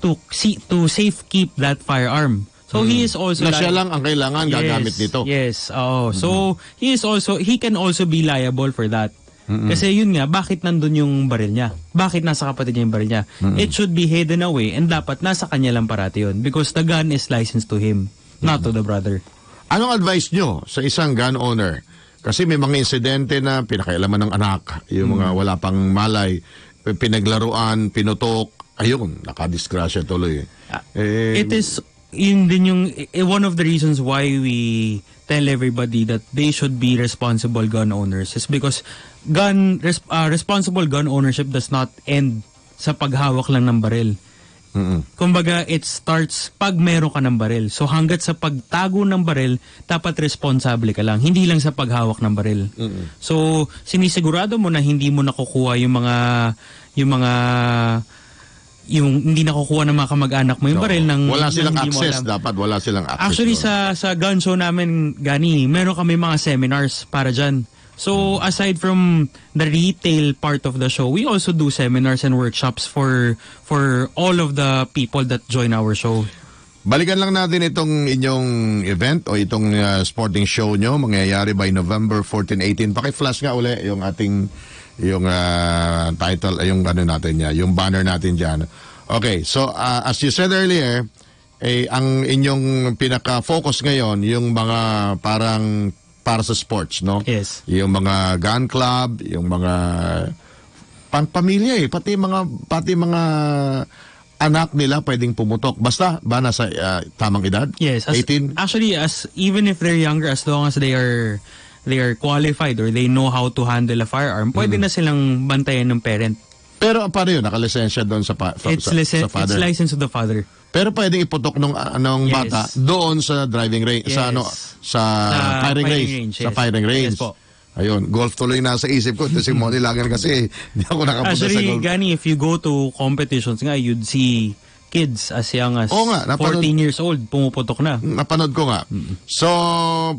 to see, to safe keep that firearm. So he is also Na siya lang ang kailangan gagamit nito. Yes, oo. So he is also he can also be liable for that. Kasi yun nga, bakit nandun yung baril niya? Bakit nasa kapatid niya yung baril niya? It should be hidden away and dapat nasa kanya lang parati yun because the gun is licensed to him, not to the brother. Anong advice nyo sa isang gun owner? Kasi may mga insidente na pinakailaman ng anak, yung mga wala pang malay, pinaglaruan, pinutok, ayun, nakadisgrasya tuloy. Eh, It is yun din yung eh, one of the reasons why we tell everybody that they should be responsible gun owners is because gun res, uh, responsible gun ownership does not end sa paghawak lang ng baril. Kumbaga, it starts pag meron ka ng baril. So hanggat sa pagtago ng baril, dapat responsable ka lang. Hindi lang sa paghawak ng baril. So, sinisigurado mo na hindi mo nakukuha yung mga yung mga yung hindi nakukuha ng mga kamag-anak mo yung so, baril ng wala ng silang mo access, dapat wala silang access. Actually, doon. sa sa gun show namin, Gani, meron kami mga seminars para dyan. So, aside from the retail part of the show, we also do seminars and workshops for for all of the people that join our show. Balikan lang natin itong inyong event o itong uh, sporting show nyo. Mangyayari by November 14-18. Paki-flash nga uli yung ating yung uh, title, yung ano natin niya, yung banner natin dyan. Okay, so uh, as you said earlier, eh, ang inyong pinaka-focus ngayon, yung mga parang para sa sports, no? Yes. Yung mga gun club, yung mga pang-pamilya eh, pati mga pati mga anak nila pwedeng pumutok. Basta ba nasa ah, tamang edad? Yes, as, 18? actually as even if they're younger as long as they are they are qualified or they know how to handle a firearm, pwede na silang bantayan ng parent. Pero paano yun? Nakalisensya doon sa, pa, sa, It's sa, sa father? it's licensed to the father. Pero pwedeng iputok nung anong Yes. bata doon sa driving range, sa Yes. ano, sa, Sa firing, firing range, range, sa firing range. Yes po. Ayun, golf tuloy nasa isip ko. Ito si Moni Lagan kasi hindi ako nakapunta sa Actually, golf. Gani, if you go to competitions nga, you'd see kids as young as Oo nga, napanood- 14 years old, pumuputok na. Napanood ko nga. So,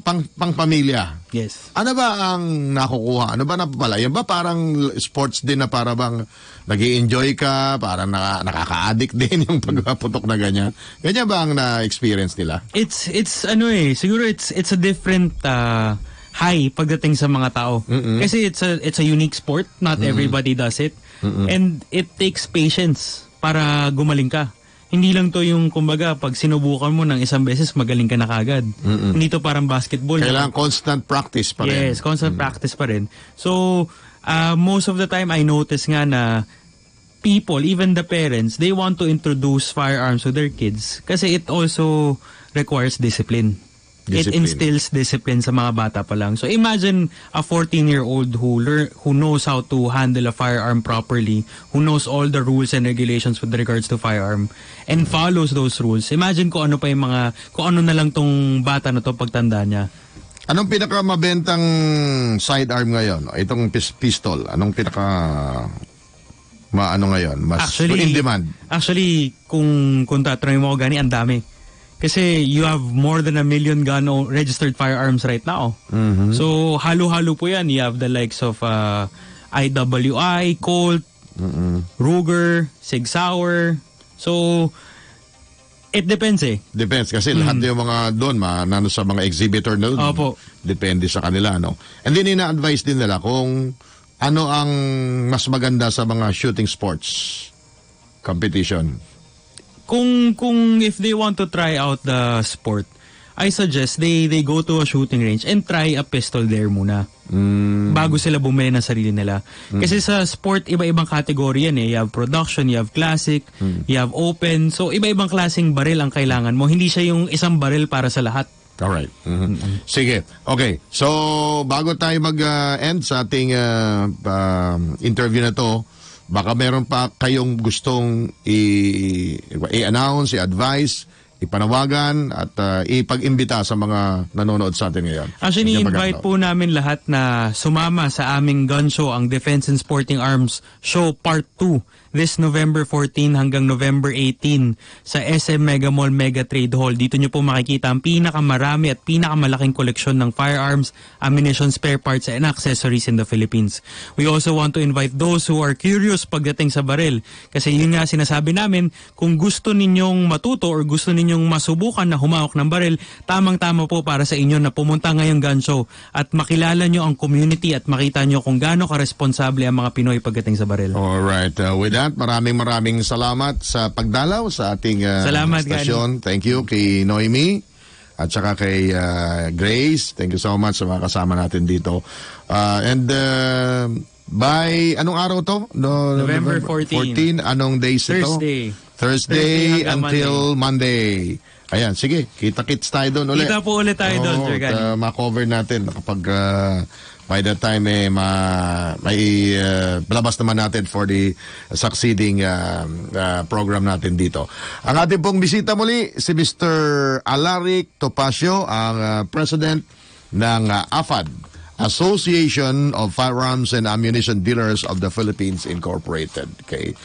pang, pang pamilya. Yes. Ano ba ang nakukuha? Ano ba napapala? Yan ba parang sports din na para bang nag enjoy ka, parang naka, nakaka-addict din yung pagpaputok na ganyan? Ganyan ba ang na-experience nila? It's it's ano eh, siguro it's it's a different uh, high pagdating sa mga tao. Kasi it's a it's a unique sport, not everybody does it. And it takes patience para gumaling ka. Hindi lang to yung kumbaga pag sinubukan mo ng isang beses magaling ka na kagad. Hindi to parang basketball. na- Kailangan constant practice pa rin. Yes, constant practice pa rin. So, uh, most of the time I notice nga na people, even the parents, they want to introduce firearms to their kids kasi it also requires discipline. It Discipline. instills discipline sa mga bata pa lang. So imagine a 14-year-old who lear, who knows how to handle a firearm properly, who knows all the rules and regulations with regards to firearm and follows those rules. Imagine kung ano pa yung mga kung ano na lang tong bata na to pagtanda niya. Anong pinakamabentang sidearm ngayon? Itong pis- pistol, anong pinaka maano ngayon? Mas in demand. Actually, kung, kung tatanungin mo ko gani, ang dami. Kasi you have more than a million gun registered firearms right now. Mm-hmm. So, halo-halo po yan. You have the likes of uh, IWI, Colt, Ruger, Sig Sauer. So, it depends eh. Depends kasi lahat yung mga doon manano sa mga exhibitor na doon. Opo. Depende sa kanila, no? And then ina-advise din nila kung ano ang mas maganda sa mga shooting sports competition. Kung kung if they want to try out the sport, I suggest they they go to a shooting range and try a pistol there muna. Bago sila bumili ng sarili nila. Kasi sa sport, iba-ibang category yan eh. You have production, you have classic, you have open. So, iba-ibang klaseng baril ang kailangan mo. Hindi siya yung isang baril para sa lahat. Alright. Mhm. Sige. Okay. So, bago tayo mag-end sa ating uh, um, interview na to, baka meron pa kayong gustong i- i-announce, i-advise, ipanawagan, at uh, ipag-imbita sa mga nanonood sa atin ngayon. Actually, invite po namin lahat na sumama sa aming gun show, ang Defense and Sporting Arms Show Part 2 this November 14 hanggang November 18 sa SM Mega Mall Mega Trade Hall. Dito nyo po makikita ang pinakamarami at pinakamalaking koleksyon ng firearms, ammunition, spare parts, and accessories in the Philippines. We also want to invite those who are curious pagdating sa baril. Kasi yun nga sinasabi namin, kung gusto ninyong matuto or gusto ninyong masubukan na humawak ng baril, tamang-tama po para sa inyo na pumunta ngayong gun show at makilala nyo ang community at makita nyo kung gaano ka-responsable ang mga Pinoy pagdating sa baril. Alright. Uh, with that, maraming maraming salamat sa pagdalaw sa ating uh, Salamat, stasyon. Thank you kay Noemi at saka kay uh, Grace. Thank you so much sa mga kasama natin dito. Uh, and uh, by, anong araw to? No, November 14. 14. Anong days ito? Thursday. Thursday, Thursday hanggang until Monday. Ayan, sige. Kita-kits tayo doon ulit. Kita po ulit tayo doon, Oo, Sir Gani. uh, ma-cover natin kapag uh, by that time eh ma may uh, labas naman natin for the succeeding uh, uh, program natin dito. Ang ating pong bisita muli si Mr. Alaric Topacio, ang uh, president ng uh, AFAD, Association of Firearms and Ammunition Dealers of the Philippines Incorporated. Okay.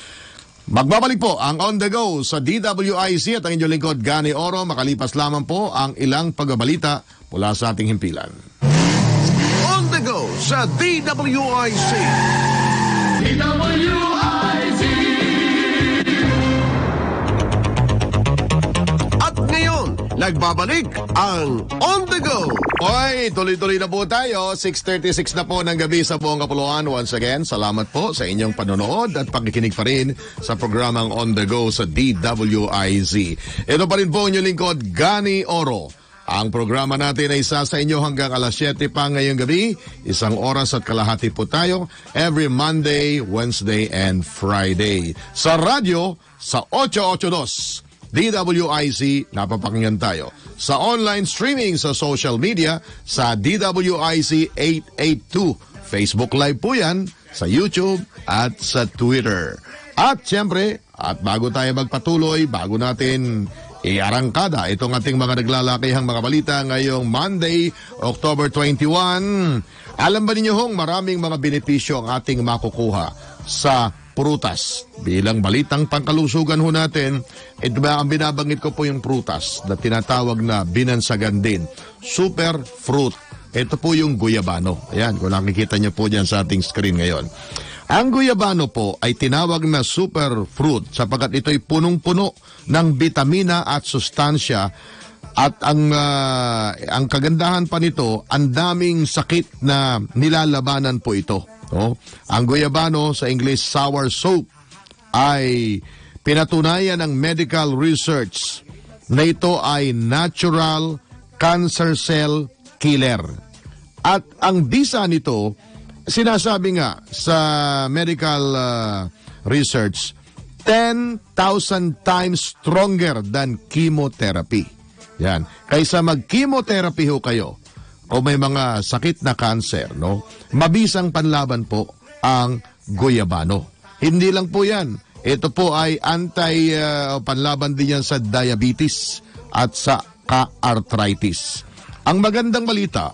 Magbabalik po ang On The Go sa DWIC at ang inyong lingkod Gani Oro. Makalipas lamang po ang ilang pagbabalita mula sa ating himpilan. On the go sa DWIC. At ngayon, nagbabalik ang On the Go. Oy, tuloy-tuloy na po tayo. 6.36 na po ng gabi sa buong Kapuluan. Once again, salamat po sa inyong panonood at pakikinig pa rin sa programang On The Go sa DWIZ. Ito pa rin po inyong lingkod, Gani Oro. Ang programa natin ay isa sa inyo hanggang alas 7 pa ngayong gabi. Isang oras at kalahati po tayo every Monday, Wednesday, and Friday. Sa radyo, sa 882. DWIC, napapakinggan tayo. Sa online streaming sa social media, sa DWIC 882. Facebook Live po yan, sa YouTube at sa Twitter. At siyempre, at bago tayo magpatuloy, bago natin iarangkada itong ating mga naglalakihang mga balita ngayong Monday, October 21. Alam ba ninyo hong maraming mga benepisyo ang ating makukuha sa prutas. Bilang balitang pangkalusugan ho natin, ito ba ang binabanggit ko po yung prutas na tinatawag na binansagan din. Super fruit. Ito po yung guyabano. Ayan, kung nakikita niyo po dyan sa ating screen ngayon. Ang guyabano po ay tinawag na super fruit sapagkat ito'y punong-puno ng bitamina at sustansya at ang ah, ang kagandahan pa nito, ang daming sakit na nilalabanan po ito. No? Ang guyabano sa English sour soap ay pinatunayan ng medical research na ito ay natural cancer cell killer. At ang bisa nito, sinasabi nga sa medical uh, research, 10,000 times stronger than chemotherapy. Yan. Kaysa mag-chemotherapy ho kayo, o may mga sakit na cancer, no? Mabisang panlaban po ang guyabano. Hindi lang po yan. Ito po ay anti uh, panlaban din yan sa diabetes at sa ka-arthritis. Ang magandang balita,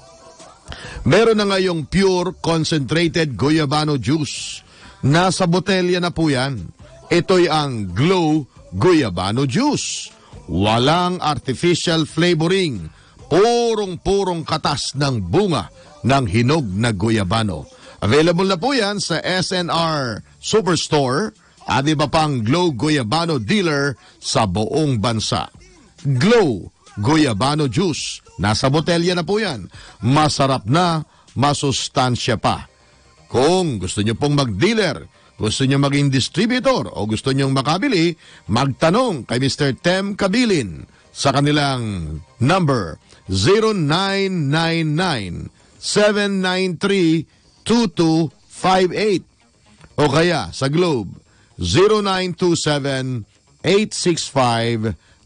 Meron na ngayong pure concentrated guayabano juice. Nasa botelya na po yan. Ito'y ang Glow Guayabano Juice. Walang artificial flavoring. Purong-purong katas ng bunga ng hinog na guayabano. Available na po yan sa SNR Superstore at iba pang Glow Guayabano dealer sa buong bansa. Glow Guayabano Juice. Nasa botelya na po yan. Masarap na, masustansya pa. Kung gusto nyo pong mag-dealer, gusto nyo maging distributor o gusto nyo makabili, magtanong kay Mr. Tem Kabilin sa kanilang number 0999-793-2258 o kaya sa Globe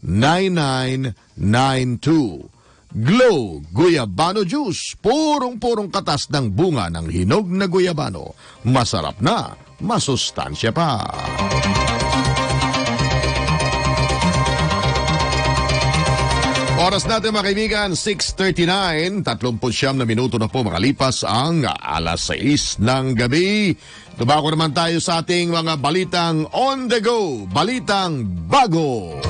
0927-865-9992. Glow Guyabano Juice. Purong-purong katas ng bunga ng hinog na guyabano. Masarap na, masustansya pa. Oras natin mga kaibigan, 6.39, 39 na minuto na po makalipas ang alas 6 ng gabi. Tumako naman tayo sa ating mga balitang on the go, balitang bago.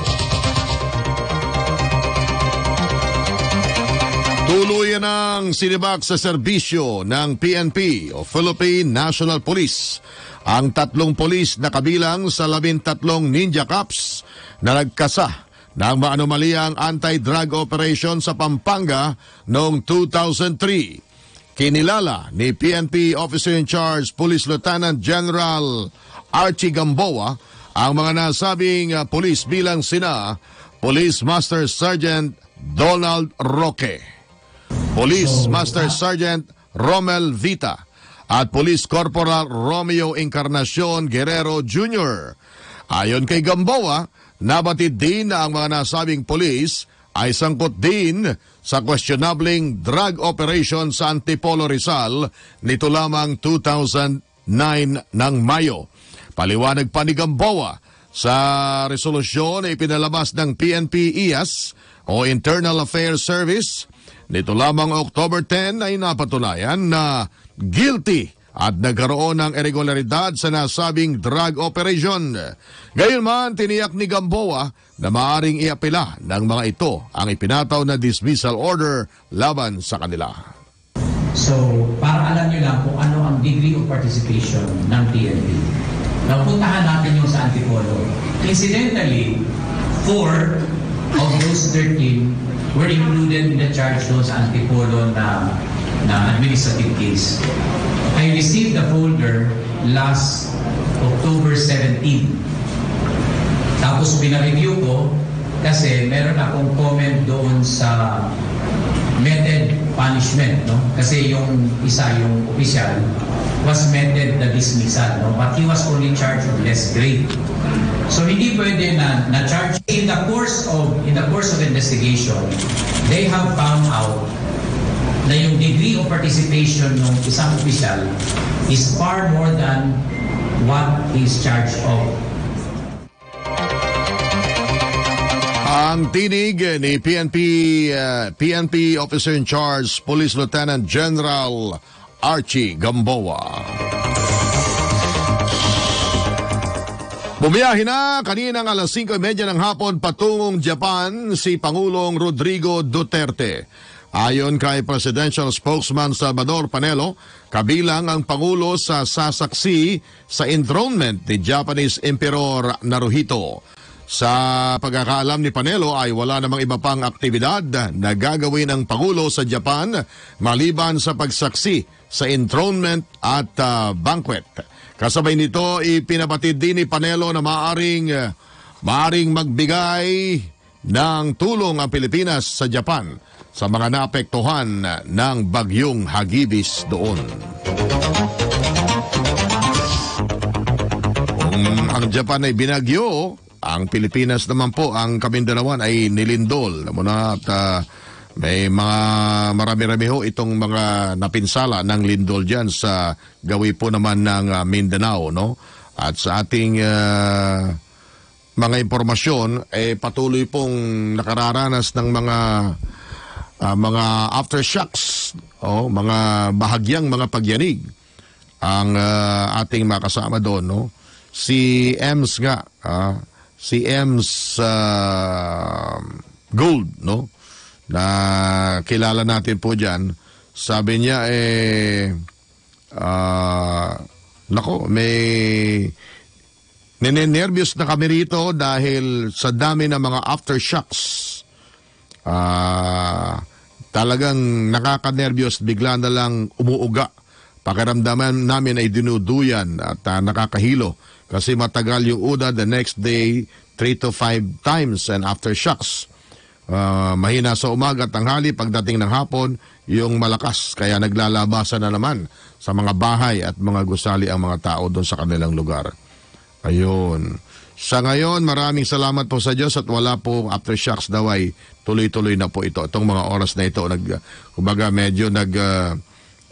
Tuluyan ang sinibak sa serbisyo ng PNP o Philippine National Police ang tatlong polis na kabilang sa labintatlong Ninja Cops na nagkasa ng maanomaliang anti-drug operation sa Pampanga noong 2003. Kinilala ni PNP Officer in Charge Police Lieutenant General Archie Gamboa ang mga nasabing uh, polis bilang sina Police Master Sergeant Donald Roque, Police Master Sergeant Romel Vita, at Police Corporal Romeo Encarnacion Guerrero Jr. Ayon kay Gamboa, nabatid din na ang mga nasabing polis ay sangkot din sa questionabling drug operation sa Antipolo Rizal nito lamang 2009 ng Mayo. Paliwanag pa ni Gamboa sa resolusyon na ipinalabas ng PNP IAS o Internal Affairs Service nito lamang October 10 ay napatunayan na guilty at nagkaroon ng irregularidad sa nasabing drug operation. Gayunman, tiniyak ni Gamboa na maaring iapila ng mga ito ang ipinataw na dismissal order laban sa kanila. So, para alam nyo lang kung ano ang degree of participation ng PNP. Napuntahan natin yung sa Antipolo. Incidentally, four of those 13 were included in the charge sa Antipolo na, na administrative case. I received the folder last October 17. Tapos pinareview ko kasi meron akong comment doon sa punishment, no? Kasi yung isa, yung official, was meted the dismissal, no? But he was only charged of less grade. So hindi pwede na na-charge in the course of in the course of investigation, they have found out na yung degree of participation ng isang official is far more than what he is charged of Ang tinig ni PNP uh, PNP Officer in Charge Police Lieutenant General Archie Gamboa. Bumiyahin na kaninang alas 5.30 ng hapon patungong Japan si Pangulong Rodrigo Duterte. Ayon kay Presidential Spokesman Salvador Panelo, kabilang ang Pangulo sa sasaksi sa enthronement ni Japanese Emperor Naruhito. Sa pagkakaalam ni Panelo ay wala namang iba pang aktibidad na gagawin ng Pangulo sa Japan maliban sa pagsaksi sa enthronement at uh, banquet. Kasabay nito, ipinabatid din ni Panelo na maaring, uh, maaring magbigay ng tulong ang Pilipinas sa Japan sa mga naapektuhan ng bagyong Hagibis doon. Kung ang Japan ay binagyo, ang Pilipinas naman po, ang Kamindanawan ay nilindol. Alam mo na at uh, may mga marami-rami ho itong mga napinsala ng lindol dyan sa gawi po naman ng uh, Mindanao. No? At sa ating uh, mga impormasyon, eh, patuloy pong nakararanas ng mga uh, mga aftershocks oh, mga bahagyang mga pagyanig ang ah, ating makasama doon, no? Si Ems nga, ah, si Ems ah, Gold, no? Na kilala natin po diyan. Sabi niya eh ah, nako, may Ninenervyos na kami rito dahil sa dami ng mga aftershocks. Ah, talagang nakakanervyos, bigla na lang umuuga. Pakiramdaman namin ay dinuduyan at ah, nakakahilo kasi matagal yung uda the next day 3 to 5 times and aftershocks. Ah, mahina sa umaga at tanghali pagdating ng hapon yung malakas kaya naglalabasan na naman sa mga bahay at mga gusali ang mga tao doon sa kanilang lugar. Ayun. Sa ngayon, maraming salamat po sa Diyos at wala po aftershocks daw ay tuloy-tuloy na po ito. Itong mga oras na ito, nag, kumbaga medyo nag, ah,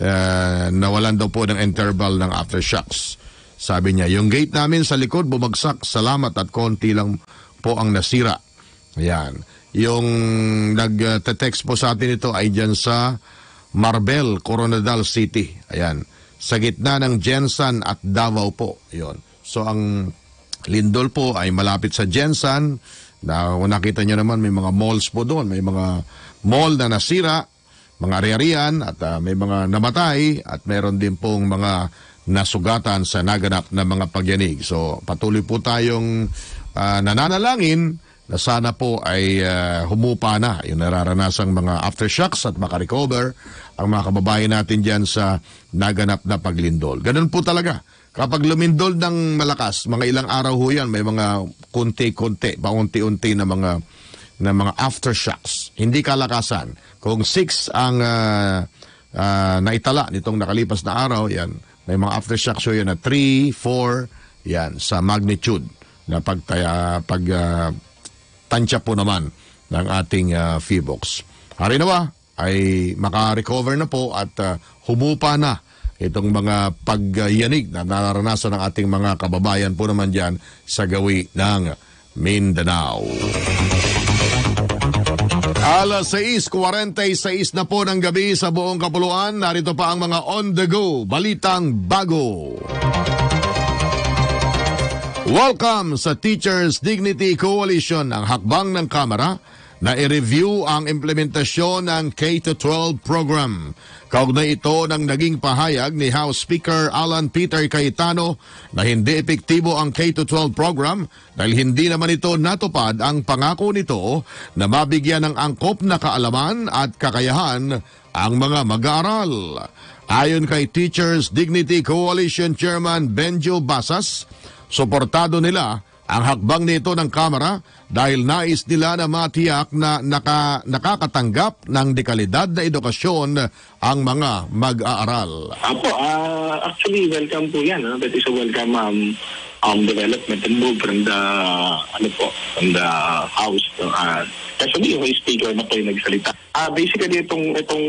ah, nawalan daw po ng interval ng aftershocks. Sabi niya, yung gate namin sa likod bumagsak, salamat at konti lang po ang nasira. Ayan. Yung nag-text po sa atin ito ay dyan sa Marbel, Coronadal City. Ayan. Sa gitna ng Jensan at Davao po. Yun. So ang Lindol po ay malapit sa Jensan. Na, kung nakita nyo naman may mga malls po doon. May mga mall na nasira, mga ari-arian at ah, may mga namatay at meron din pong mga nasugatan sa naganap na mga pagyanig. So patuloy po tayong ah, nananalangin na sana po ay ah, humupa na yung nararanasang mga aftershocks at makarecover ang mga kababayan natin dyan sa naganap na paglindol. Ganun po talaga. Kapag lumindol ng malakas, mga ilang araw ho yan, may mga konti-konti, paunti-unti na mga na mga aftershocks. Hindi kalakasan. Kung 6 ang ah, ah, naitala nitong nakalipas na araw, yan, may mga aftershocks ho yan na 3, 4, yan, sa magnitude na pagtaya, pag ah, tansya po naman ng ating uh, Feebox. Hari nawa ay makarecover na po at ah, humupa na itong mga pagyanig na nararanasan ng ating mga kababayan po naman dyan sa gawi ng Mindanao. Alas 6.46 na po ng gabi sa buong kapuluan. Narito pa ang mga on-the-go, balitang bago. Welcome sa Teachers Dignity Coalition, ang hakbang ng Kamara na i-review ang implementasyon ng K-12 program. Kaugnay ito ng naging pahayag ni House Speaker Alan Peter Cayetano na hindi epektibo ang K-12 program dahil hindi naman ito natupad ang pangako nito na mabigyan ng angkop na kaalaman at kakayahan ang mga mag-aaral. Ayon kay Teachers Dignity Coalition Chairman Benjo Basas, suportado nila ang hakbang nito ng Kamara dahil nais nila na matiyak na naka, nakakatanggap ng dekalidad na edukasyon ang mga mag-aaral. Apo, ah, actually, welcome po yan. ah. That is a welcome um, um, development and move from the, ano po, from the House. Uh, actually, yung speaker na po yung nagsalita. Ah, basically, itong, itong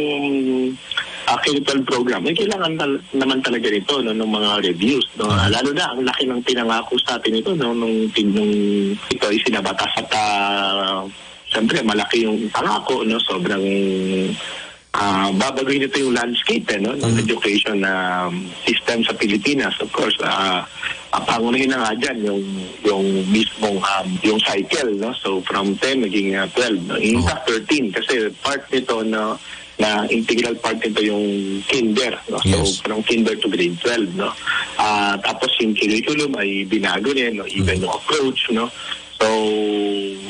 uh, K-12 program, may kailangan tal- naman talaga nito no, ng mga reviews. No? Ah, lalo na, ang laki ng pinangako sa atin ito no, nung, nung ito ay sinabatas at uh, siyempre malaki yung pangako, no? sobrang Ah, babaguhin nito yung landscape eh, no? ng education um, system sa Pilipinas. Of course, ah ang pangunahin na nga dyan yung, yung mismong um, yung cycle. No? So from 10 naging ah, 12. No? In fact, 13 kasi part nito na na integral part nito yung kinder. No? So Yes. from kinder to grade 12. No? Ah, tapos yung curriculum ay binago rin. No? Even yung approach. No? So,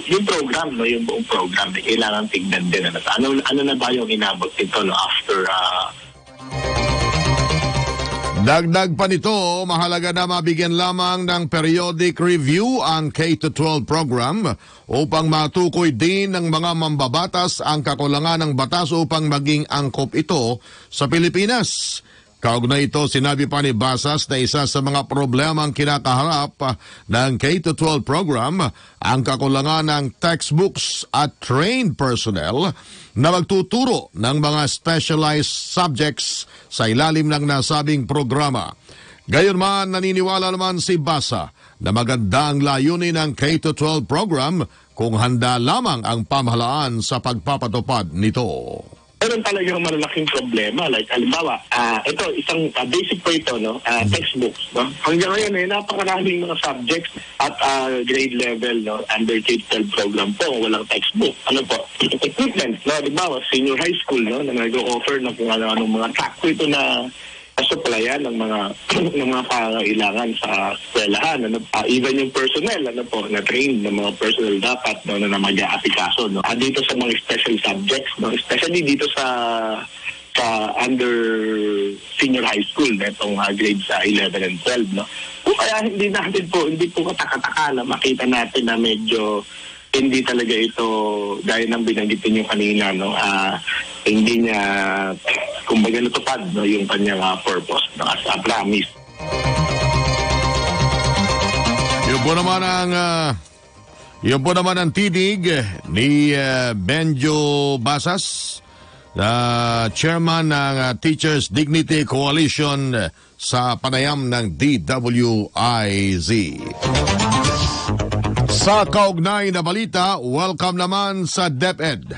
yung program, no, yung buong program, eh, kailangan tignan din. Ano, ano, ano na ba yung inabot nito no, after ah, Dagdag pa nito, mahalaga na mabigyan lamang ng periodic review ang K-12 program upang matukoy din ng mga mambabatas ang kakulangan ng batas upang maging angkop ito sa Pilipinas. Kaugnay ito, sinabi pa ni Basas na isa sa mga problemang kinakaharap ah, ng K-12 program ang kakulangan ng textbooks at trained personnel na magtuturo ng mga specialized subjects sa ilalim ng nasabing programa. Gayunman, naniniwala naman si Basa na maganda ang layunin ng K-12 program kung handa lamang ang pamahalaan sa pagpapatupad nito. Meron talagang malalaking problema. Like, halimbawa, ah, ito, isang ah, basic po ito, no? Ah, textbooks, no? Hanggang ngayon, eh, napakaraming mga subjects at ah, grade level, no? Under K-12 program po, walang textbook. Ano po? Equipment, no? Halimbawa, senior high school, no? Na nag-offer ng kung ano-anong mga sakto ito na supplyan ng mga ng mga pangailangan sa eskwelahan. Ano Ah, even yung personnel ano po na trained ng mga personnel dapat no na mag-aasikaso no. Ah, dito sa mga special subjects no especially dito sa sa under senior high school netong uh, grades sa 11 and 12 no. O kaya hindi natin po hindi po katakataka na makita natin na medyo hindi talaga ito gaya ng binanggit niyo kanina no ah hindi niya kumbaga natupad no yung kanyang ah, purpose no as a promise Yun po naman ang ah, yun po naman ang tinig ni ah, Benjo Basas na chairman ng ah, Teachers Dignity Coalition sa panayam ng DWIZ. Sa kaugnay na balita, welcome naman sa DepEd.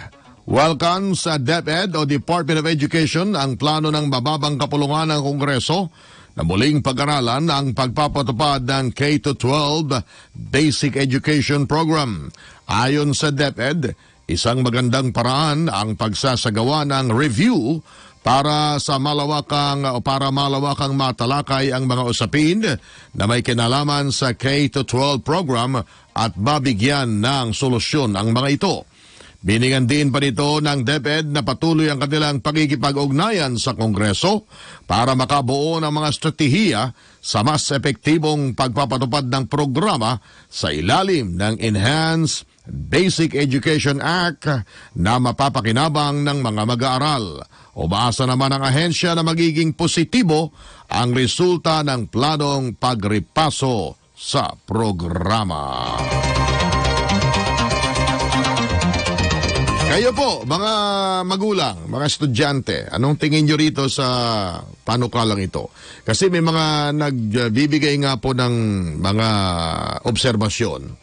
Welcome sa DepEd o Department of Education ang plano ng mababang kapulungan ng Kongreso na muling pag-aralan ang pagpapatupad ng K-12 Basic Education Program. Ayon sa DepEd, isang magandang paraan ang pagsasagawa ng review para sa malawakang o para malawakang matalakay ang mga usapin na may kinalaman sa K-12 program at mabigyan ng solusyon ang mga ito. Biningan din pa nito ng DepEd na patuloy ang kanilang pagkikipag-ugnayan sa Kongreso para makabuo ng mga estratehiya sa mas epektibong pagpapatupad ng programa sa ilalim ng Enhanced Basic Education Act na mapapakinabang ng mga mag-aaral. Umaasa naman ang ahensya na magiging positibo ang resulta ng planong pagripaso sa programa. Kayo po, mga magulang, mga estudyante, anong tingin nyo rito sa panukalang ito? Kasi may mga nagbibigay nga po ng mga obserbasyon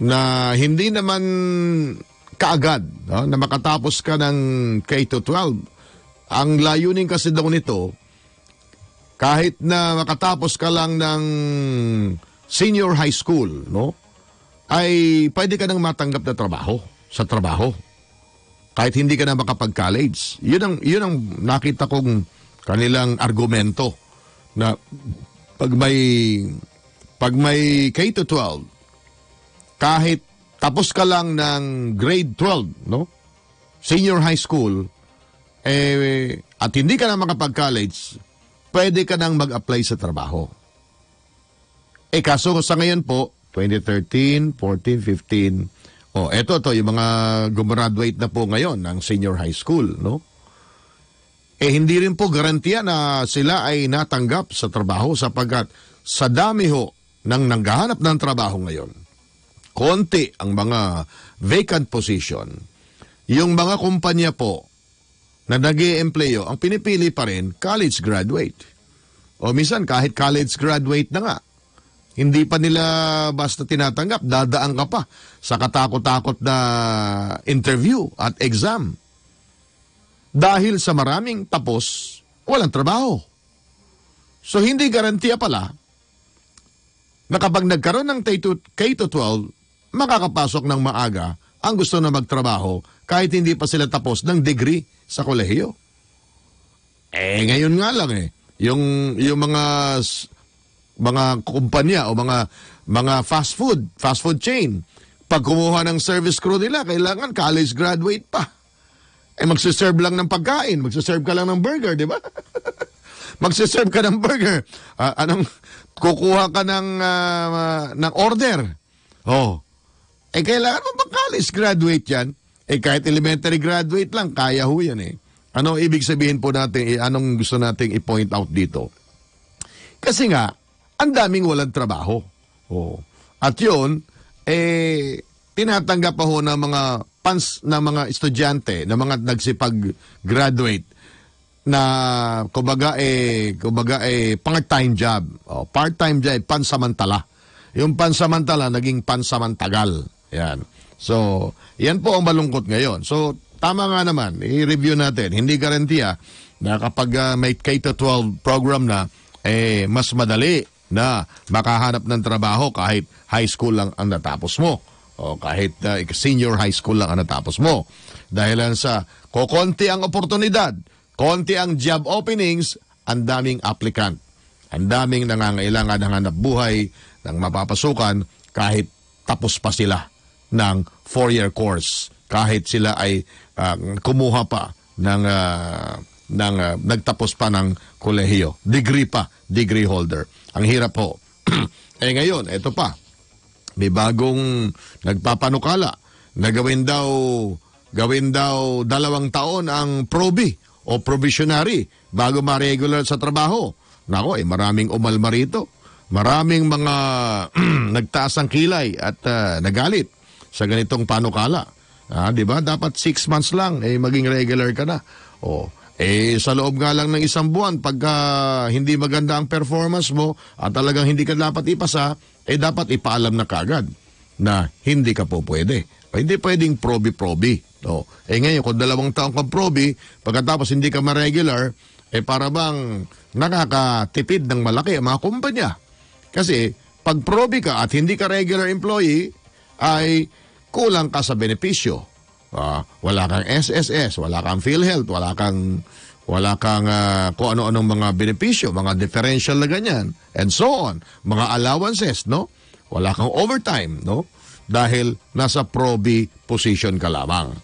na hindi naman kaagad no, na makatapos ka ng K-12. Ang layunin kasi daw nito, kahit na makatapos ka lang ng senior high school, no, ay pwede ka nang matanggap na trabaho sa trabaho kahit hindi ka na makapag-college. Yun ang, yun ang nakita kong kanilang argumento na pag may pag may K-12, kahit tapos ka lang ng grade 12, no? Senior high school, eh, at hindi ka na makapag-college, pwede ka nang mag-apply sa trabaho. Eh kaso sa ngayon po, 2013, 14, 15, Oh, eto to yung mga gumraduate na po ngayon ng senior high school, no? Eh hindi rin po garantiya na sila ay natanggap sa trabaho sapagkat sa dami ho ng nanggahanap ng trabaho ngayon, konti ang mga vacant position. Yung mga kumpanya po na nag employo ang pinipili pa rin college graduate. O minsan kahit college graduate na nga, hindi pa nila basta tinatanggap, dadaan ka pa sa katakot-takot na interview at exam. Dahil sa maraming tapos, walang trabaho. So hindi garantiya pala na kapag nagkaroon ng K-12, makakapasok ng maaga ang gusto na magtrabaho kahit hindi pa sila tapos ng degree sa kolehiyo. Eh, ngayon nga lang eh. Yung, yung mga mga kumpanya o mga mga fast food, fast food chain. Pag kumuha ng service crew nila, kailangan college graduate pa. Eh magsiserve lang ng pagkain, magsiserve ka lang ng burger, di ba? magsiserve ka ng burger. Ah, anong kukuha ka ng ah, ng order. Oh. Eh kailangan mo ba college graduate 'yan? Eh kahit elementary graduate lang, kaya ho 'yan eh. Ano ibig sabihin po natin, eh, anong gusto nating i-point out dito? Kasi nga, ang daming walang trabaho. Oh. At yun, eh, tinatanggap pa ho ng mga pans ng mga estudyante, ng mga nagsipag-graduate na kumbaga eh kumbaga eh part-time job. Oh, part-time job, pansamantala. Yung pansamantala naging pansamantagal. Yan. So, yan po ang malungkot ngayon. So, tama nga naman, i-review natin. Hindi garantiya na kapag ah, may K-12 program na, eh, mas madali na makahanap ng trabaho kahit high school lang ang natapos mo. O kahit ah, senior high school lang ang natapos mo. Dahil lang sa kokonti ang oportunidad, konti ang job openings, ang daming applicant. Ang daming nangangailangan ng hanap buhay, ng mapapasukan, kahit tapos pa sila ng four-year course. Kahit sila ay ah, kumuha pa ng, ah, ng ah, nagtapos pa ng kolehiyo. Degree pa, degree holder. Ang hirap po. eh ngayon, eto pa. May bagong nagpapanukala na gawin daw gawin daw dalawang taon ang probi o probationary bago ma-regular sa trabaho. Nako, eh maraming umalma rito. Maraming mga nagtaas ang kilay at ah, nagalit sa ganitong panukala. Ah, 'di ba? Dapat six months lang eh maging regular ka na. O eh sa loob nga lang ng isang buwan pagka hindi maganda ang performance mo at talagang hindi ka dapat ipasa, eh dapat ipaalam na kagad na hindi ka po pwede. O, hindi pwedeng probi-probi. No? Eh ngayon, kung dalawang taong kang probi, pagkatapos hindi ka ma-regular, eh para bang nakakatipid ng malaki ang mga kumpanya. Kasi pag probi ka at hindi ka regular employee, ay kulang ka sa benepisyo. Ah, wala kang SSS, wala kang PhilHealth, wala kang wala kang ah, kung ano-anong mga benepisyo, mga differential na ganyan, and so on. Mga allowances, no? Wala kang overtime, no? Dahil nasa probi position ka lamang.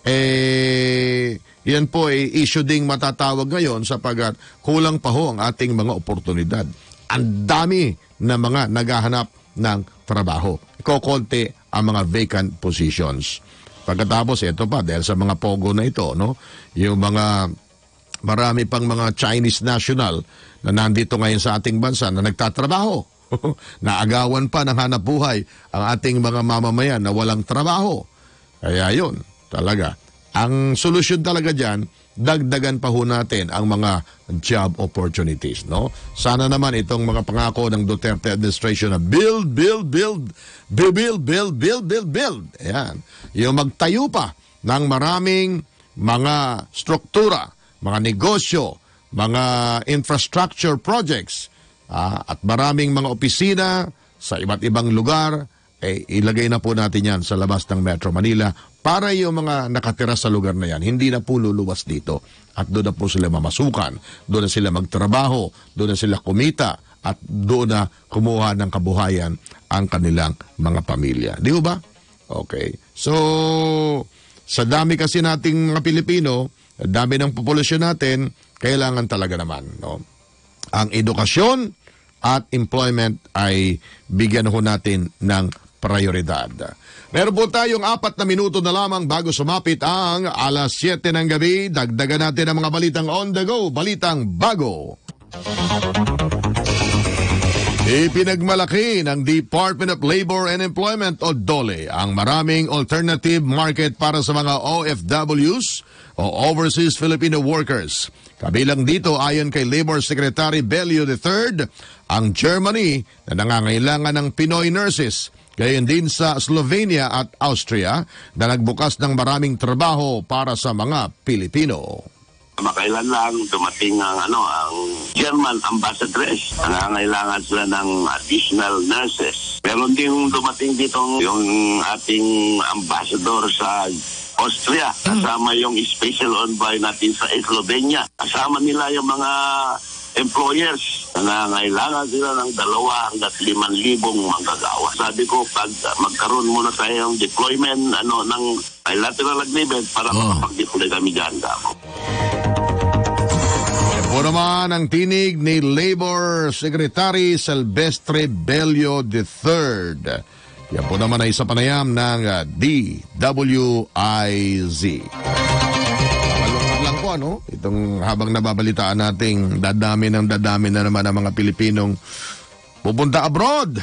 Eh, yan po ay issue ding matatawag ngayon sapagat kulang pa ho ang ating mga oportunidad. Ang dami na mga naghahanap ng trabaho. Kokonti ang mga vacant positions. Pagkatapos, ito pa, dahil sa mga pogo na ito, no? yung mga marami pang mga Chinese national na nandito ngayon sa ating bansa na nagtatrabaho. Naagawan pa ng hanap buhay ang ating mga mamamayan na walang trabaho. Kaya yun, talaga. Ang solusyon talaga dyan, dagdagan pa ho natin ang mga job opportunities. No? Sana naman itong mga pangako ng Duterte administration na build, build, build, build, build, build, build, build, build. Ayan. Yung magtayo pa ng maraming mga struktura, mga negosyo, mga infrastructure projects, ah, at maraming mga opisina sa iba't ibang lugar, eh, ilagay na po natin yan sa labas ng Metro Manila para yung mga nakatira sa lugar na yan, hindi na po luluwas dito. At doon na po sila mamasukan, doon na sila magtrabaho, doon na sila kumita, at doon na kumuha ng kabuhayan ang kanilang mga pamilya. Di ba? Okay. So, sa dami kasi nating mga Pilipino, dami ng populasyon natin, kailangan talaga naman, no? Ang edukasyon at employment ay bigyan ho natin ng prioridad. Meron po tayong apat na minuto na lamang bago sumapit ang alas 7 ng gabi. Dagdagan natin ang mga balitang on the go, balitang bago. Ipinagmalaki ng Department of Labor and Employment o DOLE ang maraming alternative market para sa mga OFWs o Overseas Filipino Workers. Kabilang dito ayon kay Labor Secretary Belio III, ang Germany na nangangailangan ng Pinoy nurses. Gayon din sa Slovenia at Austria na nagbukas ng maraming trabaho para sa mga Pilipino. Makailan lang dumating ang ano ang German ambassadress. Nangangailangan sila ng additional nurses. Meron din dumating dito yung ating ambassador sa Austria. Kasama yung special envoy natin sa Slovenia. Kasama nila yung mga employers na nangangailangan sila ng dalawa hanggang liman libong manggagawa. Sabi ko, pag magkaroon muna tayo ng deployment ano, ng bilateral agreement para Oh. makapag-deploy kami dyan. Damo. Po naman ang tinig ni Labor Secretary Silvestre Bello III. Yan po naman ay isa panayam ng ah, DWIZ. Po ano, itong habang nababalitaan nating dadami ng dadami na naman ang mga Pilipinong pupunta abroad.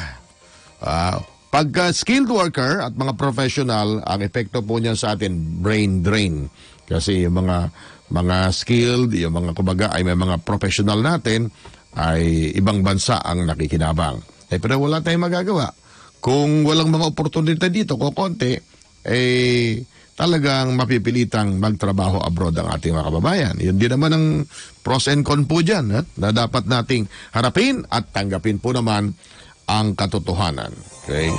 Ah, pagka skilled worker at mga professional, ang epekto po niyan sa atin, brain drain. Kasi yung mga mga skilled, yung mga kumbaga ay may mga professional natin, ay ibang bansa ang nakikinabang. Eh, pero wala tayong magagawa. Kung walang mga oportunidad dito, kukonti, eh, talagang mapipilitang magtrabaho abroad ang ating mga kababayan. Yun din naman ang pros and con po dyan ha? na dapat nating harapin at tanggapin po naman ang katotohanan. Okay?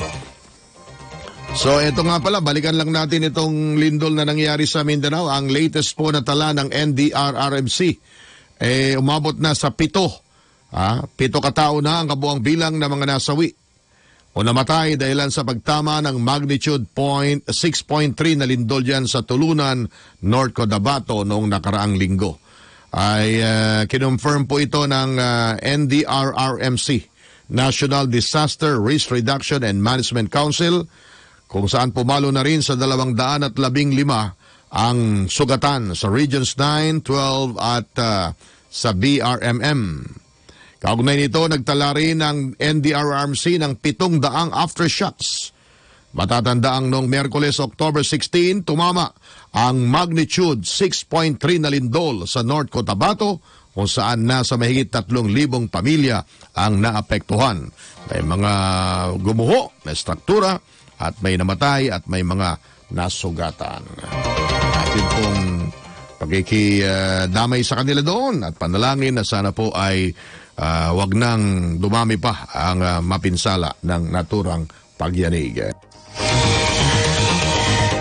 So ito nga pala, balikan lang natin itong lindol na nangyari sa Mindanao. Ang latest po na tala ng NDRRMC, eh, umabot na sa pito. Ah, pito katao na ang kabuang bilang ng mga nasawi o namatay dahilan sa pagtama ng magnitude point 6.3 na lindol dyan sa Tulunan, North Cotabato noong nakaraang linggo. Ay uh, kinonfirm po ito ng uh, NDRRMC, National Disaster Risk Reduction and Management Council, kung saan pumalo na rin sa dalawang daan at labing lima ang sugatan sa Regions 9, 12 at uh, sa BRMM. Kaugnay nito, nagtala rin ng NDRRMC ng pitong daang aftershocks. Matatandaang noong Merkules, October 16, tumama ang magnitude 6.3 na lindol sa North Cotabato kung saan nasa mahigit 3,000 pamilya ang naapektuhan. May mga gumuho na struktura at may namatay at may mga nasugatan. Atin pong pagkikidamay sa kanila doon at panalangin na sana po ay uh, wag nang dumami pa ang uh, mapinsala ng naturang pagyanig.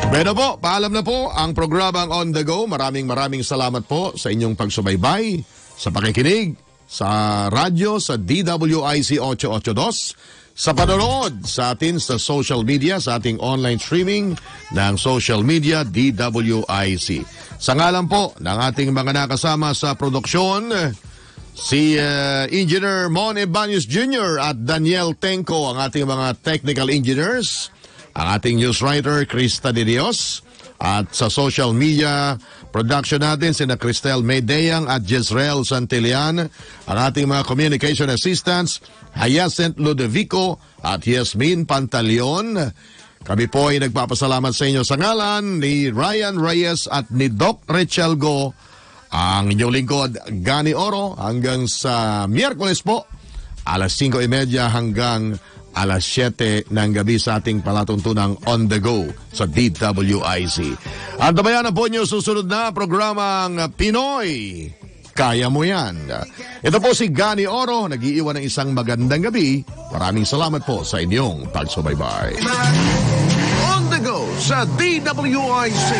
Bueno po, paalam na po ang programang On The Go. Maraming maraming salamat po sa inyong pagsubaybay, sa pakikinig, sa radyo, sa DWIC 882, sa panonood sa atin sa social media, sa ating online streaming ng social media DWIC. Sa ngalan po ng ating mga nakasama sa produksyon, si uh, Engineer Mon Ebaños Jr. at Daniel Tenko, ang ating mga technical engineers, ang ating news writer, Krista De Dios, at sa social media production natin, sina Cristel Medeyang at Jezreel Santillan, ang ating mga communication assistants, Hyacinth Ludovico at Yasmin Pantaleon. Kami po ay nagpapasalamat sa inyo sa ngalan ni Ryan Reyes at ni Doc Rechelgo, ang inyong lingkod, Gani Oro, hanggang sa Miyerkules po, alas 5.30 hanggang alas 7 ng gabi sa ating palatuntunang On The Go sa DWIC. At nabayan na po niyo susunod na programang Pinoy. Kaya mo yan. Ito po si Gani Oro, nag-iiwan ng isang magandang gabi. Maraming salamat po sa inyong pagsubaybay. On the go sa DWIC.